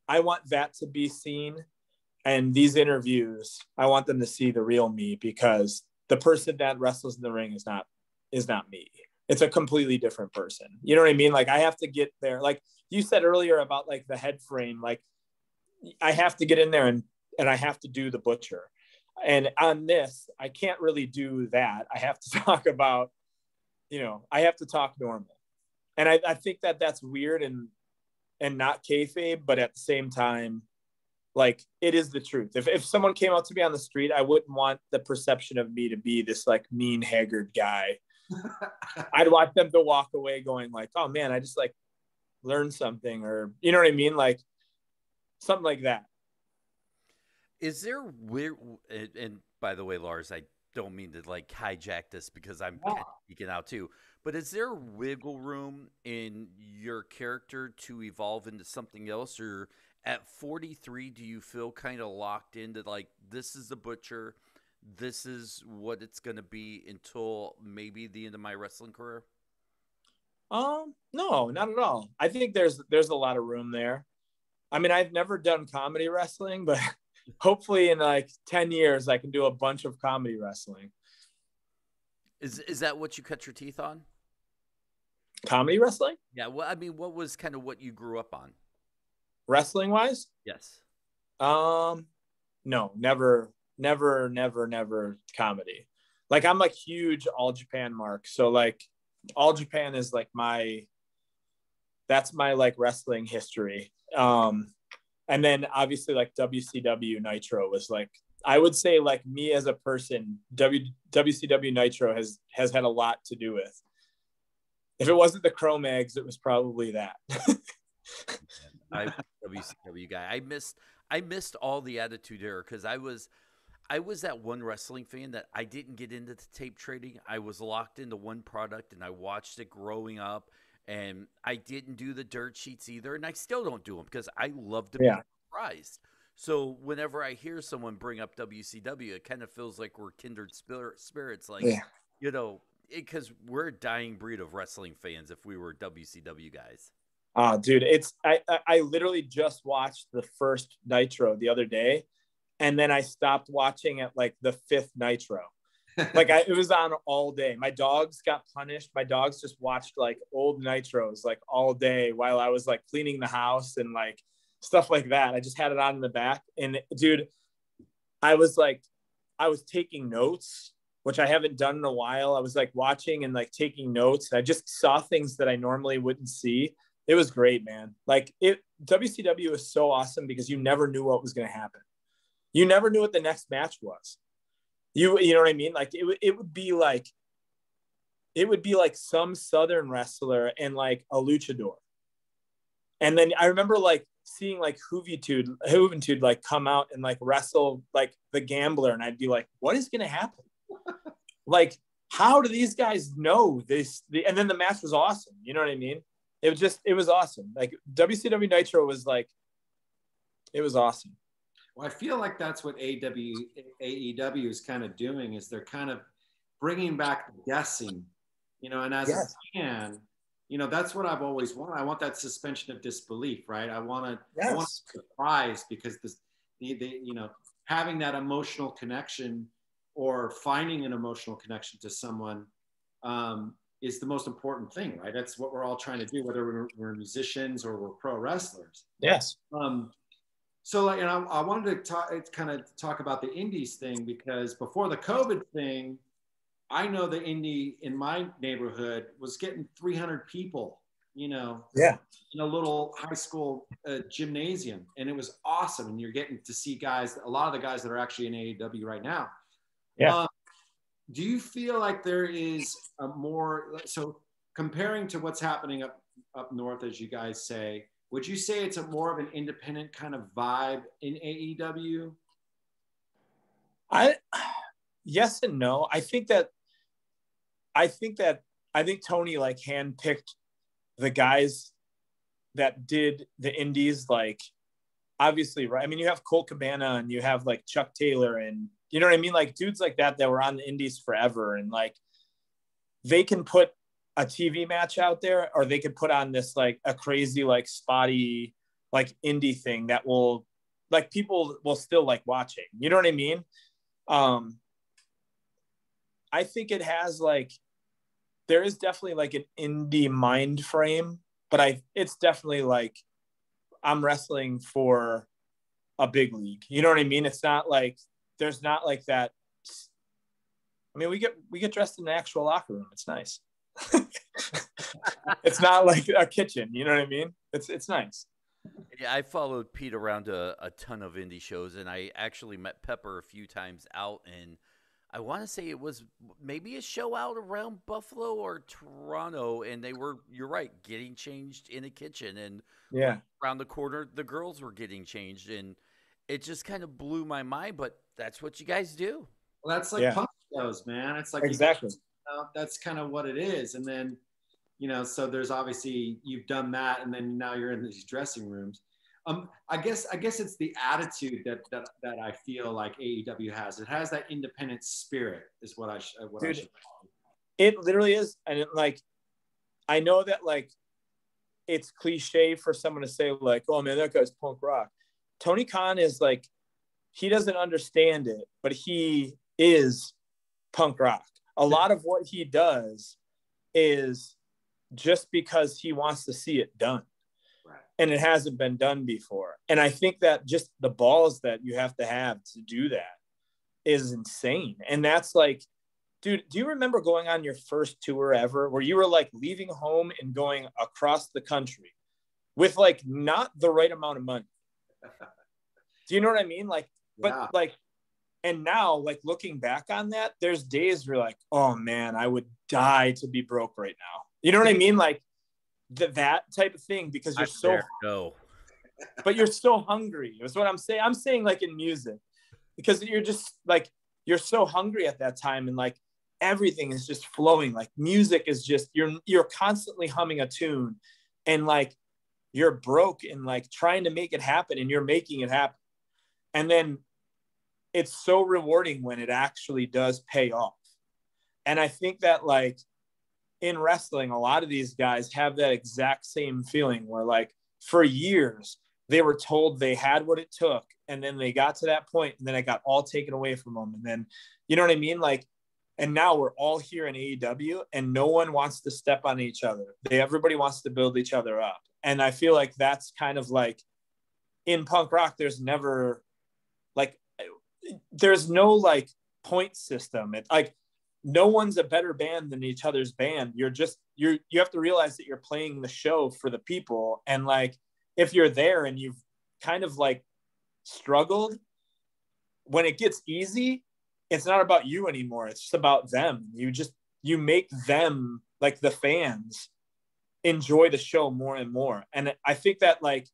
I want that to be seen. And these interviews, I want them to see the real me because the person that wrestles in the ring is not, is not me it's a completely different person. You know what I mean? Like I have to get there. Like you said earlier about like the head frame, like I have to get in there and and I have to do the butcher. And on this, I can't really do that. I have to [LAUGHS] talk about, you know, I have to talk normal. And I, I think that that's weird and and not kayfabe, but at the same time, like it is the truth. If if someone came out to me on the street, I wouldn't want the perception of me to be this like mean haggard guy I'd want them to walk away going like, oh man, I just like learned something or you know what I mean? Like something like that. Is there weird and by the way, Lars, I don't mean to like hijack this because I'm yeah. out too. But is there wiggle room in your character to evolve into something else? Or at 43, do you feel kind of locked into like, this is the butcher, this is what it's going to be until maybe the end of my wrestling career? Um, no, not at all. I think there's there's a lot of room there. I mean, I've never done comedy wrestling, but [LAUGHS] hopefully in like 10 years I can do a bunch of comedy wrestling. Is is that what you cut your teeth on? Comedy wrestling? Yeah, well, I mean, what was kind of what you grew up on? Wrestling wise? Yes. Um, no, never never, never, never comedy. Like I'm a huge All Japan mark. So like All Japan is like my that's my like wrestling history. Um and then obviously like WCW Nitro was like I would say like me as a person, w, WCW Nitro has has had a lot to do with. If it wasn't the Cro-Mags, it was probably that. [LAUGHS] I WCW guy. I missed I missed all the Attitude Era because I was I was that one wrestling fan that I didn't get into the tape trading. I was locked into one product and I watched it growing up. And I didn't do the dirt sheets either. And I still don't do them because I love to yeah. be surprised. So whenever I hear someone bring up WCW, it kind of feels like we're kindred spirit, spirits. Like, yeah. you know, because we're a dying breed of wrestling fans if we were WCW guys. Oh, dude, it's I I literally just watched the first Nitro the other day, and then I stopped watching at like the fifth Nitro. [LAUGHS] like I, it was on all day. My dogs got punished. My dogs just watched like old nitros like all day while I was like cleaning the house and like stuff like that. I just had it on in the back. And dude, I was like, I was taking notes, which I haven't done in a while. I was like watching and like taking notes. I just saw things that I normally wouldn't see. It was great, man. Like it WCW is so awesome because you never knew what was going to happen. You never knew what the next match was. You you know what I mean? Like it would it would be like it would be like some southern wrestler and like a luchador. And then I remember like seeing like Juventud, Juventud like come out and like wrestle like the gambler, and I'd be like, what is gonna happen? [LAUGHS] like, how do these guys know this? The, and then the match was awesome. You know what I mean? It was just it was awesome. Like WCW Nitro was like, it was awesome. Well, I feel like that's what AW, AEW is kind of doing is they're kind of bringing back the guessing, you know, and as yes. a fan, you know, that's what I've always wanted. I want that suspension of disbelief, right? I want to, yes. I want to surprise because this, the, the, you know, having that emotional connection or finding an emotional connection to someone um, is the most important thing, right? That's what we're all trying to do, whether we're, we're musicians or we're pro wrestlers. Yes. Um, so like, and I, I wanted to talk, kind of talk about the indies thing because before the COVID thing, I know the indie in my neighborhood was getting 300 people, you know, yeah, in a little high school uh, gymnasium, and it was awesome. And you're getting to see guys, a lot of the guys that are actually in AEW right now. Yeah. Um, do you feel like there is a more so comparing to what's happening up up north, as you guys say? Would you say it's a more of an independent kind of vibe in AEW? I yes and no. I think that I think that I think Tony like handpicked the guys that did the indies like obviously right. I mean you have Colt Cabana and you have like Chuck Taylor and you know what I mean? Like dudes like that that were on the indies forever and like they can put a TV match out there, or they could put on this like a crazy, like spotty, like indie thing that will like people will still like watching. You know what I mean? Um I think it has like there is definitely like an indie mind frame, but I it's definitely like I'm wrestling for a big league. You know what I mean? It's not like there's not like that. I mean, we get we get dressed in the actual locker room. It's nice. [LAUGHS] it's not like a kitchen. You know what I mean? It's it's nice. Yeah, I followed Pete around a, a ton of indie shows, and I actually met Pepper a few times out in. I want to say it was maybe a show out around Buffalo or Toronto, and they were. You're right, getting changed in a kitchen, and yeah, around the corner, the girls were getting changed, and it just kind of blew my mind. But that's what you guys do. Well, that's like yeah. punk shows, man. It's like exactly know, that's kind of what it is. And then, you know, so there's obviously you've done that, and then now you're in these dressing rooms. Um, I guess I guess it's the attitude that that that I feel like AEW has. It has that independent spirit, is what I sh- what Dude, I should. It literally is, and it, like, I know that like, it's cliche for someone to say like, "Oh man, that guy's punk rock." Tony Khan is like, he doesn't understand it, but he is punk rock a lot of what he does is just because he wants to see it done. Right. And it hasn't been done before. And I think that just the balls that you have to have to do that is insane. And that's like, dude, do you remember going on your first tour ever where you were like leaving home and going across the country with like not the right amount of money? [LAUGHS] do you know what I mean? Like, but yeah. like and now, like looking back on that, there's days where like, oh man, I would die to be broke right now. You know what I mean? Like the, that type of thing because you're so no. but you're so hungry. Is what I'm saying. I'm saying like in music because you're just like you're so hungry at that time and like everything is just flowing. Like music is just you're you're constantly humming a tune and like you're broke and like trying to make it happen and you're making it happen. And then it's so rewarding when it actually does pay off. And I think that like in wrestling, a lot of these guys have that exact same feeling where like for years they were told they had what it took and then they got to that point and then it got all taken away from them and then you know what i mean like and now we're all here in AEW and no one wants to step on each other. They everybody wants to build each other up. And I feel like that's kind of like in punk rock there's never like there's no like point system. It like no one's a better band than each other's band. You're just you're you have to realize that you're playing the show for the people and like if you're there and you've kind of like struggled when it gets easy it's not about you anymore it's just about them you just you make them like the fans enjoy the show more and more and i think that like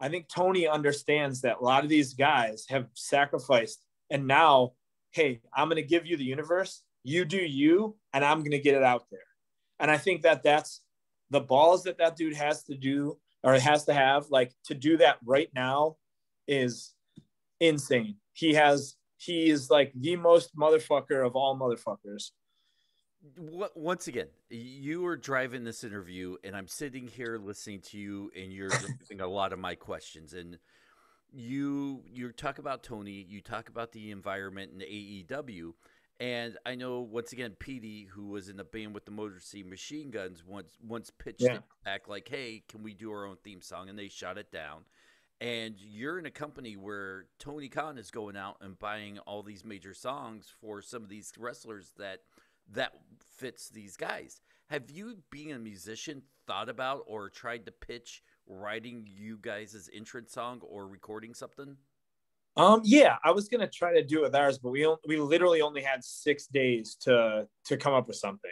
i think tony understands that a lot of these guys have sacrificed and now hey i'm going to give you the universe you do you and i'm going to get it out there and i think that that's the balls that that dude has to do or has to have like to do that right now is insane he has he is like the most motherfucker of all motherfuckers. Once again, you were driving this interview, and I'm sitting here listening to you, and you're [LAUGHS] answering a lot of my questions. And you you talk about Tony, you talk about the environment in AEW, and I know once again, Petey, who was in the band with the Motor City Machine Guns, once once pitched yeah. it back like, "Hey, can we do our own theme song?" And they shot it down and you're in a company where Tony Khan is going out and buying all these major songs for some of these wrestlers that that fits these guys. Have you, being a musician, thought about or tried to pitch writing you guys' entrance song or recording something? Um, yeah, I was gonna try to do it with ours, but we we literally only had six days to to come up with something.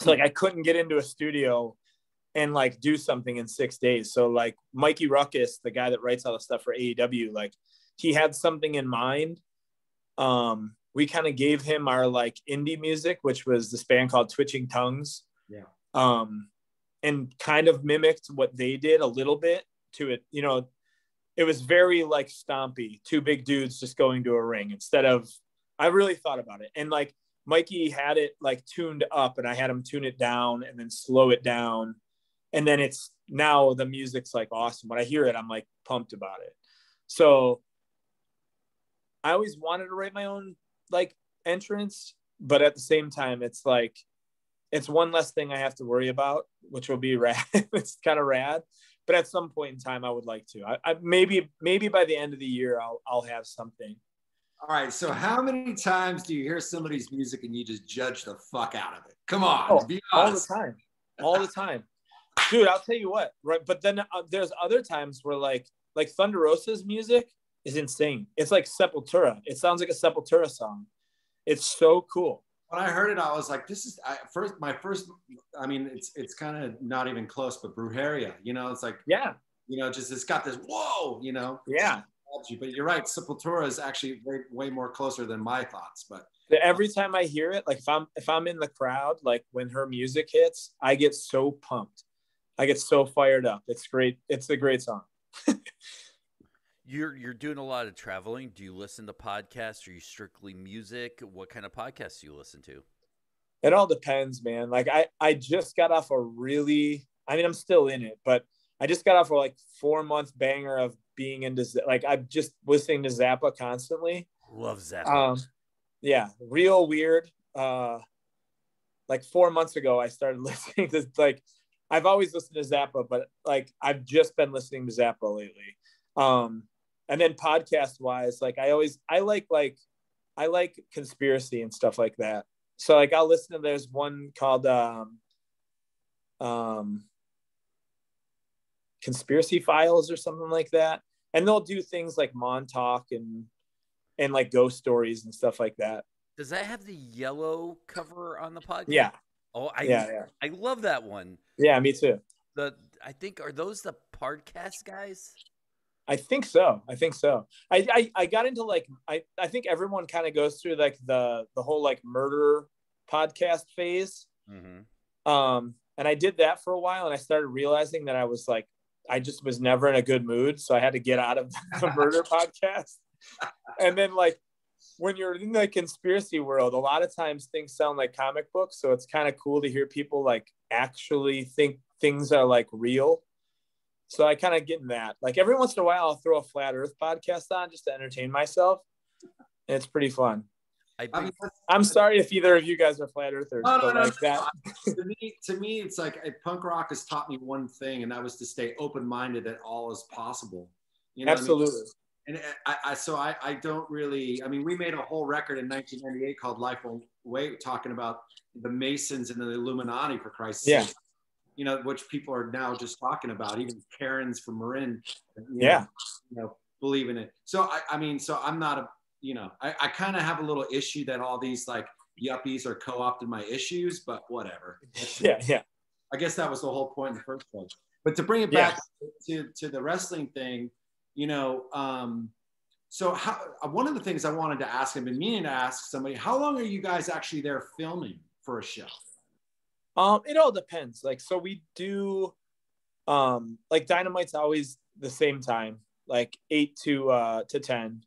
So like I couldn't get into a studio and like do something in six days. So like Mikey Rukus, the guy that writes all the stuff for AEW, like he had something in mind. Um, we kind of gave him our like indie music, which was this band called Twitching Tongues. Yeah. Um, and kind of mimicked what they did a little bit to it. You know, it was very like stompy, two big dudes just going to a ring instead of. I really thought about it, and like Mikey had it like tuned up, and I had him tune it down and then slow it down and then it's now the music's like awesome when i hear it i'm like pumped about it so i always wanted to write my own like entrance but at the same time it's like it's one less thing i have to worry about which will be [LAUGHS] rad. It's kind of rad. But at some point in time i would like to. I, I, maybe maybe by the end of the year i'll i'll have something. All right so how many times do you hear somebody's music and you just judge the fuck out of it? Come on oh, all the time. All the time. Dude i'll tell you what right but then uh, there's other times where like like thunder rosa's music is insane. It's like sepultura. It sounds like a sepultura song. It's so cool. When i heard it i was like this is I, first my first i mean it's it's kind of not even close but brujeria you know it's like yeah. you know just it's got this whoa you know? Yeah. But you're right sepultura is actually way, way more closer than my thoughts but every time i hear it like if i'm if i'm in the crowd like when her music hits i get so pumped. I get so fired up. It's great. It's a great song. You're you're doing a lot of traveling. Do you listen to podcasts? Are you strictly music? What kind of podcasts do you listen to? It all depends, man. Like I I just got off a really I mean I'm still in it, but I just got off a like four month banger of being into like I'm just listening to Zappa constantly. Love Zappa. Um, yeah, real weird. Uh, like four months ago, I started [LAUGHS] listening to like I've always listened to Zappa, but like I've just been listening to Zappa lately. Um, and then podcast wise, like I always I like like I like conspiracy and stuff like that. So like I'll listen to there's one called um um conspiracy files or something like that. And they'll do things like Montauk and and like ghost stories and stuff like that. Does that have the yellow cover on the podcast? Yeah. Oh, I yeah, yeah. I love that one. Yeah, me too. The I think are those the podcast guys? I think so. I think so. I I, I got into like I, I think everyone kind of goes through like the the whole like murder podcast phase. Mm-hmm. Um, and I did that for a while, and I started realizing that I was like I just was never in a good mood, so I had to get out of [LAUGHS] the murder [LAUGHS] podcast. And then like when you're in the conspiracy world, a lot of times things sound like comic books. So it's kind of cool to hear people like actually think things are like real. So I kind of get in that. Like every once in a while, I'll throw a flat Earth podcast on just to entertain myself. And it's pretty fun. I I mean, think I'm sorry if either of you guys are flat earthers, No, no, no, like that. to me, to me, it's like uh, punk rock has taught me one thing, and that was to stay open-minded that all is possible. You know what I mean? Absolutely. And I, I so I, I don't really. I mean, we made a whole record in 1998 called "Life Won't Wait," talking about the Masons and the Illuminati, for Christ's Yeah. sake. You know, which people are now just talking about. Even Karens from Marin. you know, Yeah. You know, believe in it. So I, I mean, so I'm not a. You know, I, I kind of have a little issue that all these like yuppies are co-opting my issues, but whatever. [LAUGHS] Yeah. Yeah. I guess that was the whole point in the first place. But to bring it back to, to the wrestling thing, you know, um, so how, one of the things I wanted to ask, I've been meaning to ask somebody, how long are you guys actually there filming for a show? Um, it all depends. Like, so we do, um, like Dynamite's always the same time, like eight to uh to ten.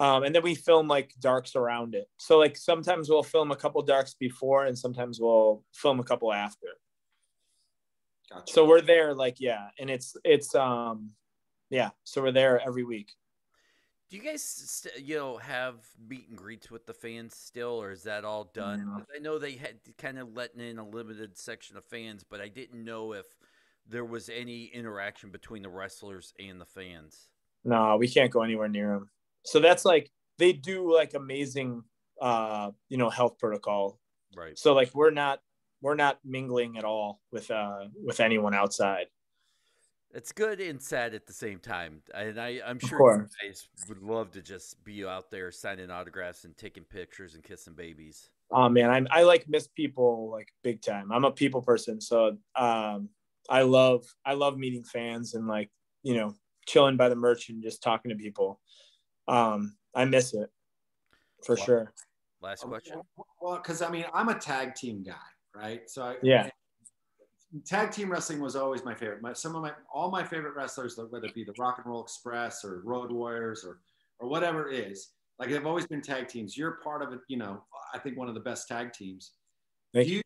Um, and then we film like darks around it. So like sometimes we'll film a couple darks before, and sometimes we'll film a couple after. Gotcha. So we're there, like yeah, and it's it's um, yeah. So we're there every week. Do you guys, st- you know, have meet and greets with the fans still, or is that all done? No. I know they had kind of letting in a limited section of fans, but I didn't know if there was any interaction between the wrestlers and the fans. No, we can't go anywhere near them. So that's like they do like amazing, uh, you know, health protocol Right. so like we're not we're not mingling at all with uh with anyone outside It's good and sad at the same time, and I, I'm sure you guys would love to just be out there signing autographs and taking pictures and kissing babies. oh man i i like miss people like big time i'm a people person so um i love i love meeting fans and like you know chilling by the merch and just talking to people um i miss it for Wow. sure Last question. Well, because I mean, I'm a tag team guy, right? So I, Yeah. Tag team wrestling was always my favorite. My, some of my, all my favorite wrestlers, whether it be the Rock and Roll Express or Road Warriors or, or whatever it is, like they've always been tag teams. You're part of it, you know. I think one of the best tag teams. Thank do you,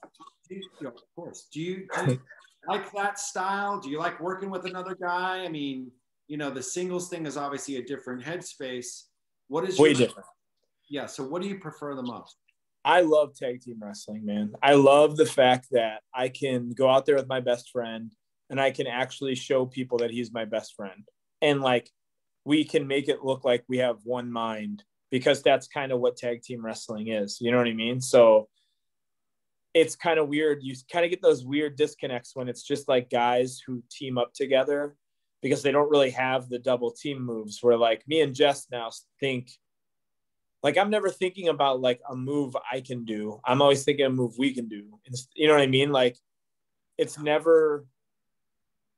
do you, know, of course. Do you, do you [LAUGHS] like that style? Do you like working with another guy? I mean, you know, the singles thing is obviously a different headspace. What is way your, different yeah? So, what do you prefer the most? I love tag team wrestling, man. I love the fact that I can go out there with my best friend and I can actually show people that he's my best friend. And like we can make it look like we have one mind because that's kind of what tag team wrestling is. You know what I mean? So it's kind of weird. You kind of get those weird disconnects when it's just like guys who team up together because they don't really have the double team moves where like me and Jess now think like I'm never thinking about like a move I can do. I'm always thinking a move we can do. You know what I mean? Like it's never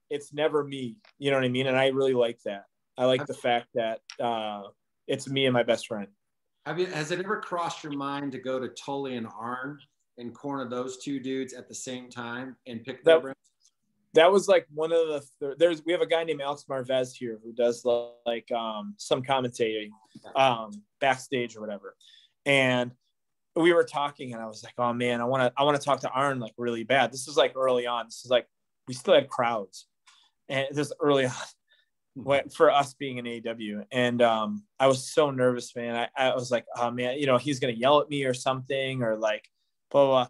it's never me. You know what I mean? And I really like that. I like the fact that uh it's me and my best friend. Have you? Has it ever crossed your mind to go to Tully and Arn and corner those two dudes at the same time and pick their That- brains? That was like one of the th- there's we have a guy named Alex Marvez here who does like um some commentating um backstage or whatever. And we were talking and I was like, oh man, I want to I want to talk to Arn like really bad. This is like early on. This is like we still had crowds. And this early on when, for us being an AEW. And um, I was so nervous, man. I, I was like, oh man, you know, he's gonna yell at me or something, or like blah blah. blah.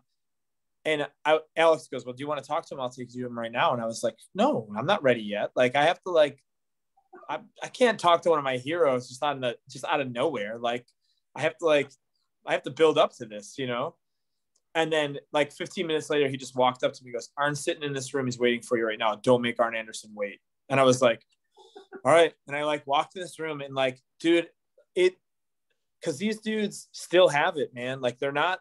And I, Alex goes, Well, do you want to talk to him? I'll take you to him right now. And I was like, No, I'm not ready yet. Like I have to like I, I can't talk to one of my heroes just out of the just out of nowhere. Like I have to like I have to build up to this, you know. And then like 15 minutes later, he just walked up to me, goes, Arn's sitting in this room, he's waiting for you right now. Don't make Arn Anderson wait. And I was like, All right. And I like walked in this room and like, dude, it because these dudes still have it, man. Like they're not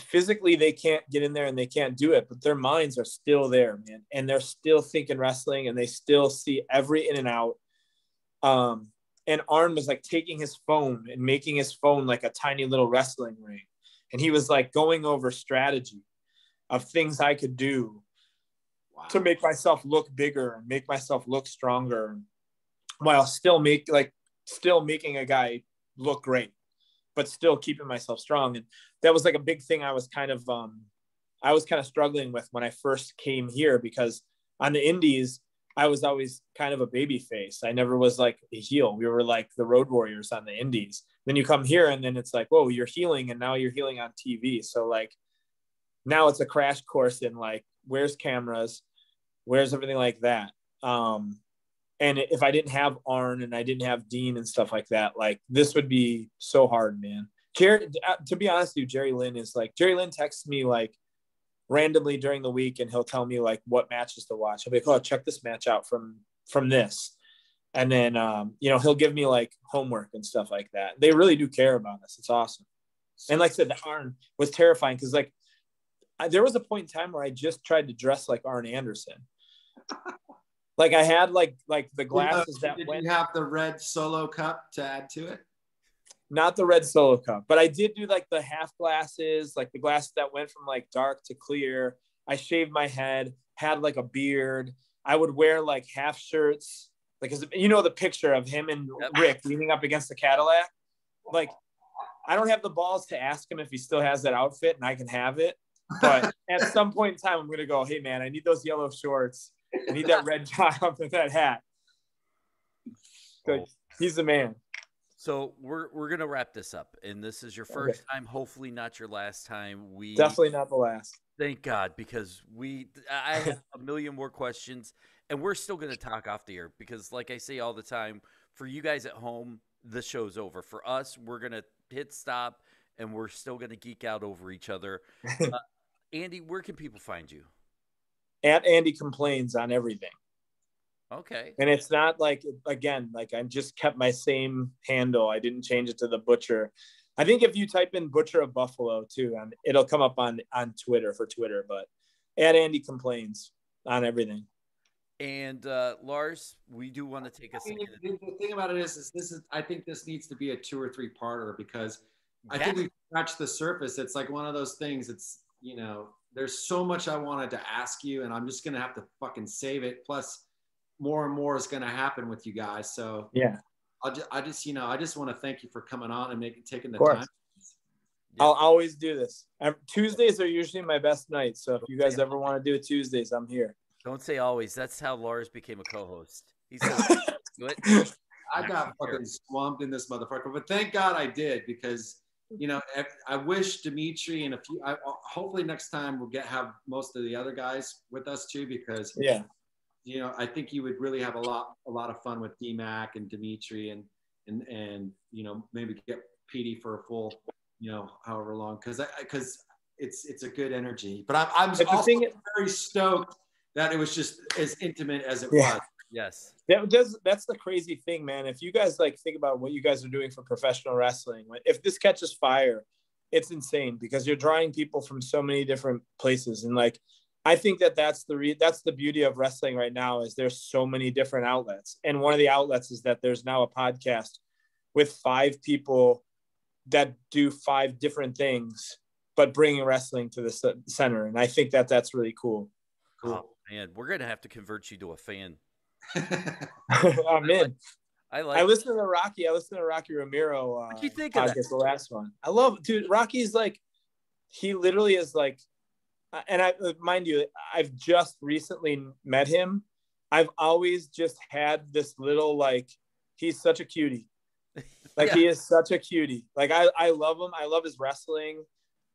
physically they can't get in there and they can't do it, but their minds are still there, man. And they're still thinking wrestling and they still see every in and out. Um, and Arn was like taking his phone and making his phone like a tiny little wrestling ring. And he was like going over strategy of things I could do Wow. to make myself look bigger and make myself look stronger while still make like still making a guy look great but still keeping myself strong and that was like a big thing i was kind of um i was kind of struggling with when i first came here because on the indies I was always kind of a baby face. I never was like a heel. We were like the road warriors on the indies. Then you come here and then it's like, whoa, you're healing and now you're healing on TV. So like now it's a crash course in like where's cameras, where's everything like that. Um and if I didn't have Arn and I didn't have Dean and stuff like that, like this would be so hard, man. Jerry, uh, to be honest with you, Jerry Lynn is like Jerry Lynn texts me like randomly during the week and he'll tell me like what matches to watch. I'll be like, oh, check this match out from from this. And then um, you know, he'll give me like homework and stuff like that. They really do care about us. It's awesome. And like I said, the Arn was terrifying because like I, there was a point in time where I just tried to dress like Arn Anderson. Like I had like like the glasses oh, that did went. you have the red solo cup to add to it? not the red solo cup, but I did do like the half glasses, like the glasses that went from like dark to clear. I shaved my head, had like a beard. I would wear like half shirts, like you know the picture of him and Ric leaning up against the Cadillac. Like, I don't have the balls to ask him if he still has that outfit, and I can have it. But [LAUGHS] at some point in time, I'm gonna go, hey man, I need those yellow shorts. I need that red top [LAUGHS] and that hat. Good. He's the man. So we're we're gonna wrap this up, and this is your first okay. time, hopefully not your last time. We definitely not the last. Thank God, because we I have [LAUGHS] a million more questions, and we're still gonna talk off the air because, like I say all the time, for you guys at home, the show's over. For us, we're gonna hit stop, and we're still gonna geek out over each other. [LAUGHS] Uh, Andy, where can people find you? At Andy complains on everything. Okay. And it's not like again, like I just kept my same handle. I didn't change it to the butcher. I think if you type in butcher of buffalo too, and it'll come up on on Twitter for Twitter, but at Andy complains on everything. And uh, Lars, we do want to take a second. The thing about it is, is this is I think this needs to be a two or three parter because I think we scratched the surface. It's like one of those things. It's you know, there's so much I wanted to ask you, and I'm just gonna have to fucking save it. Plus, more and more is going to happen with you guys. So yeah, I'll just, I just, you know, I just want to thank you for coming on and making, taking the time. I'll always do this. Tuesdays are usually my best nights. So if you guys ever want to do it Tuesdays, I'm here. Don't say always. That's how Lars became a co-host. He said, [LAUGHS] it. I got fucking swamped in this motherfucker, but thank God I did because you know I wish Dmitri and a few. I, uh, hopefully next time we'll get have most of the other guys with us too because yeah, you know, I think you would really have a lot, a lot of fun with DMAC and Dmitri and, and, and, you know, maybe get Petey for a full, you know, however long. Cause I, cause it's, it's a good energy, but I'm, I'm also thing, very stoked that it was just as intimate as it yeah. was. Yes. That does, that's the crazy thing, man. If you guys like think about what you guys are doing for professional wrestling, if this catches fire, it's insane because you're drawing people from so many different places and like I think that that's the re- that's the beauty of wrestling right now is there's so many different outlets, and one of the outlets is that there's now a podcast with five people that do five different things, but bringing wrestling to the center, and I think that that's really cool. Cool. Oh, man, we're gonna have to convert you to a fan. I'm [LAUGHS] in. I like. I listen to Rocky. I listen to Rocky Romero. Uh, what you think podcast, of that? The last one. I love, dude. Rocky's like, he literally is like and I mind you, I've just recently met him. I've always just had this little like he's such a cutie. [LAUGHS] Like yeah. he is such a cutie. Like I, I love him. I love his wrestling.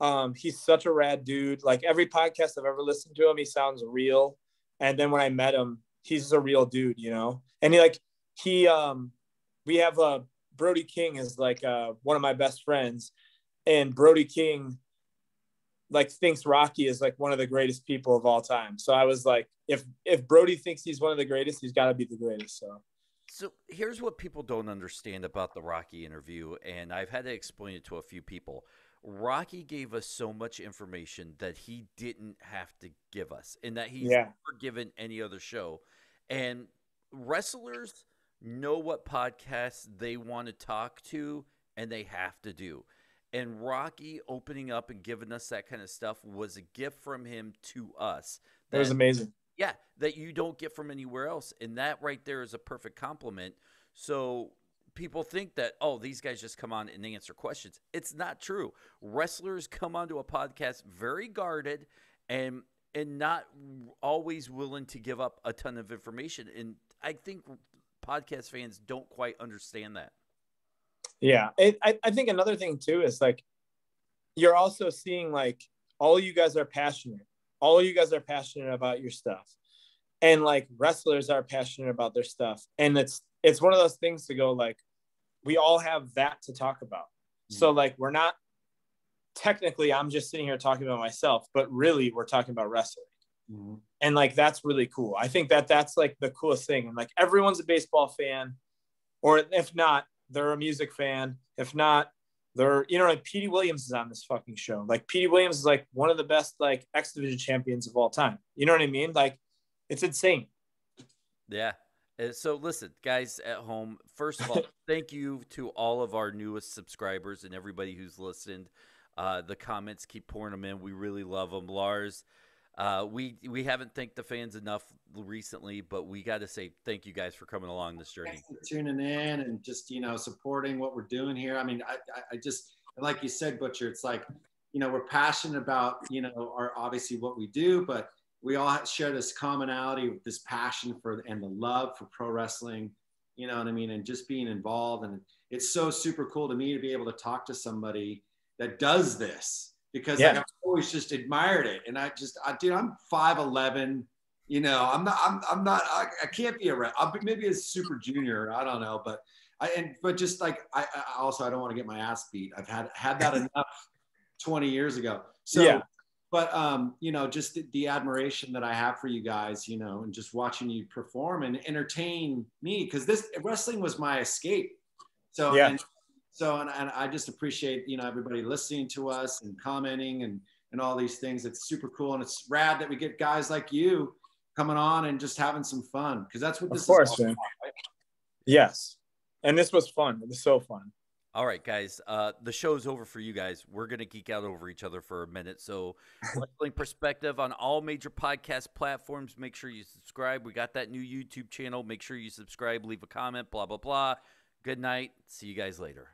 Um, he's such a rad dude. Like every podcast I've ever listened to him, he sounds real. And then when I met him, he's a real dude, you know. And he like he um we have uh, Brody King is like uh one of my best friends, and Brody King like thinks Rocky is like one of the greatest people of all time. So I was like, if if Brody thinks he's one of the greatest, he's got to be the greatest. So. So here's what people don't understand about the Rocky interview, and I've had to explain it to a few people. Rocky gave us so much information that he didn't have to give us, and that he's yeah. never given any other show. And wrestlers know what podcasts they want to talk to, and they have to do. And Rocky opening up and giving us that kind of stuff was a gift from him to us. That, that was amazing. Yeah, that you don't get from anywhere else. And that right there is a perfect compliment. So people think that, oh, these guys just come on and answer questions. It's not true. Wrestlers come onto a podcast very guarded and and not always willing to give up a ton of information. And I think podcast fans don't quite understand that. Yeah, it, I I think another thing too is like you're also seeing like all you guys are passionate. All you guys are passionate about your stuff. And like wrestlers are passionate about their stuff. And it's it's one of those things to go like we all have that to talk about. Mm-hmm. So like we're not technically I'm just sitting here talking about myself, but really we're talking about wrestling. Mm-hmm. And like that's really cool. I think that that's like the coolest thing. And like everyone's a baseball fan, or if not, they're a music fan. If not, they're you know like Petey Williams is on this fucking show. Like Petey Williams is like one of the best like X Division champions of all time. You know what I mean? Like it's insane. Yeah. Uh, so listen, guys at home. First of all, [LAUGHS] thank you to all of our newest subscribers and everybody who's listened. Uh, the comments keep pouring them in. We really love them, Lars. Uh, we we haven't thanked the fans enough recently, but we got to say thank you guys for coming along this journey. tuning in and just you know supporting what we're doing here. I mean, I, I just like you said, Butcher. It's like you know we're passionate about you know our obviously what we do, but we all share this commonality, with this passion for and the love for pro wrestling. You know what I mean, and just being involved. And it's so super cool to me to be able to talk to somebody that does this because yeah. like, I've always just admired it. And I just, I, dude, I'm 5'11. You know, I'm not, I'm, I'm not, I, I can't be a, I'll be maybe a super junior. I don't know, but I, and, but just like, I, I also, I don't want to get my ass beat. I've had, had that [LAUGHS] enough 20 years ago. So, yeah. But, um, you know, just the, the admiration that I have for you guys, you know, and just watching you perform and entertain me because this wrestling was my escape. So, yeah. And, so and, and i just appreciate you know everybody listening to us and commenting and and all these things it's super cool and it's rad that we get guys like you coming on and just having some fun because that's what this of course, is man. About, right? yes and this was fun it was so fun all right, guys. Uh, the show's over for you guys. We're gonna geek out over each other for a minute. So, [LAUGHS] wrestling perspective on all major podcast platforms. Make sure you subscribe. We got that new YouTube channel. Make sure you subscribe. Leave a comment. Blah blah blah. Good night. See you guys later.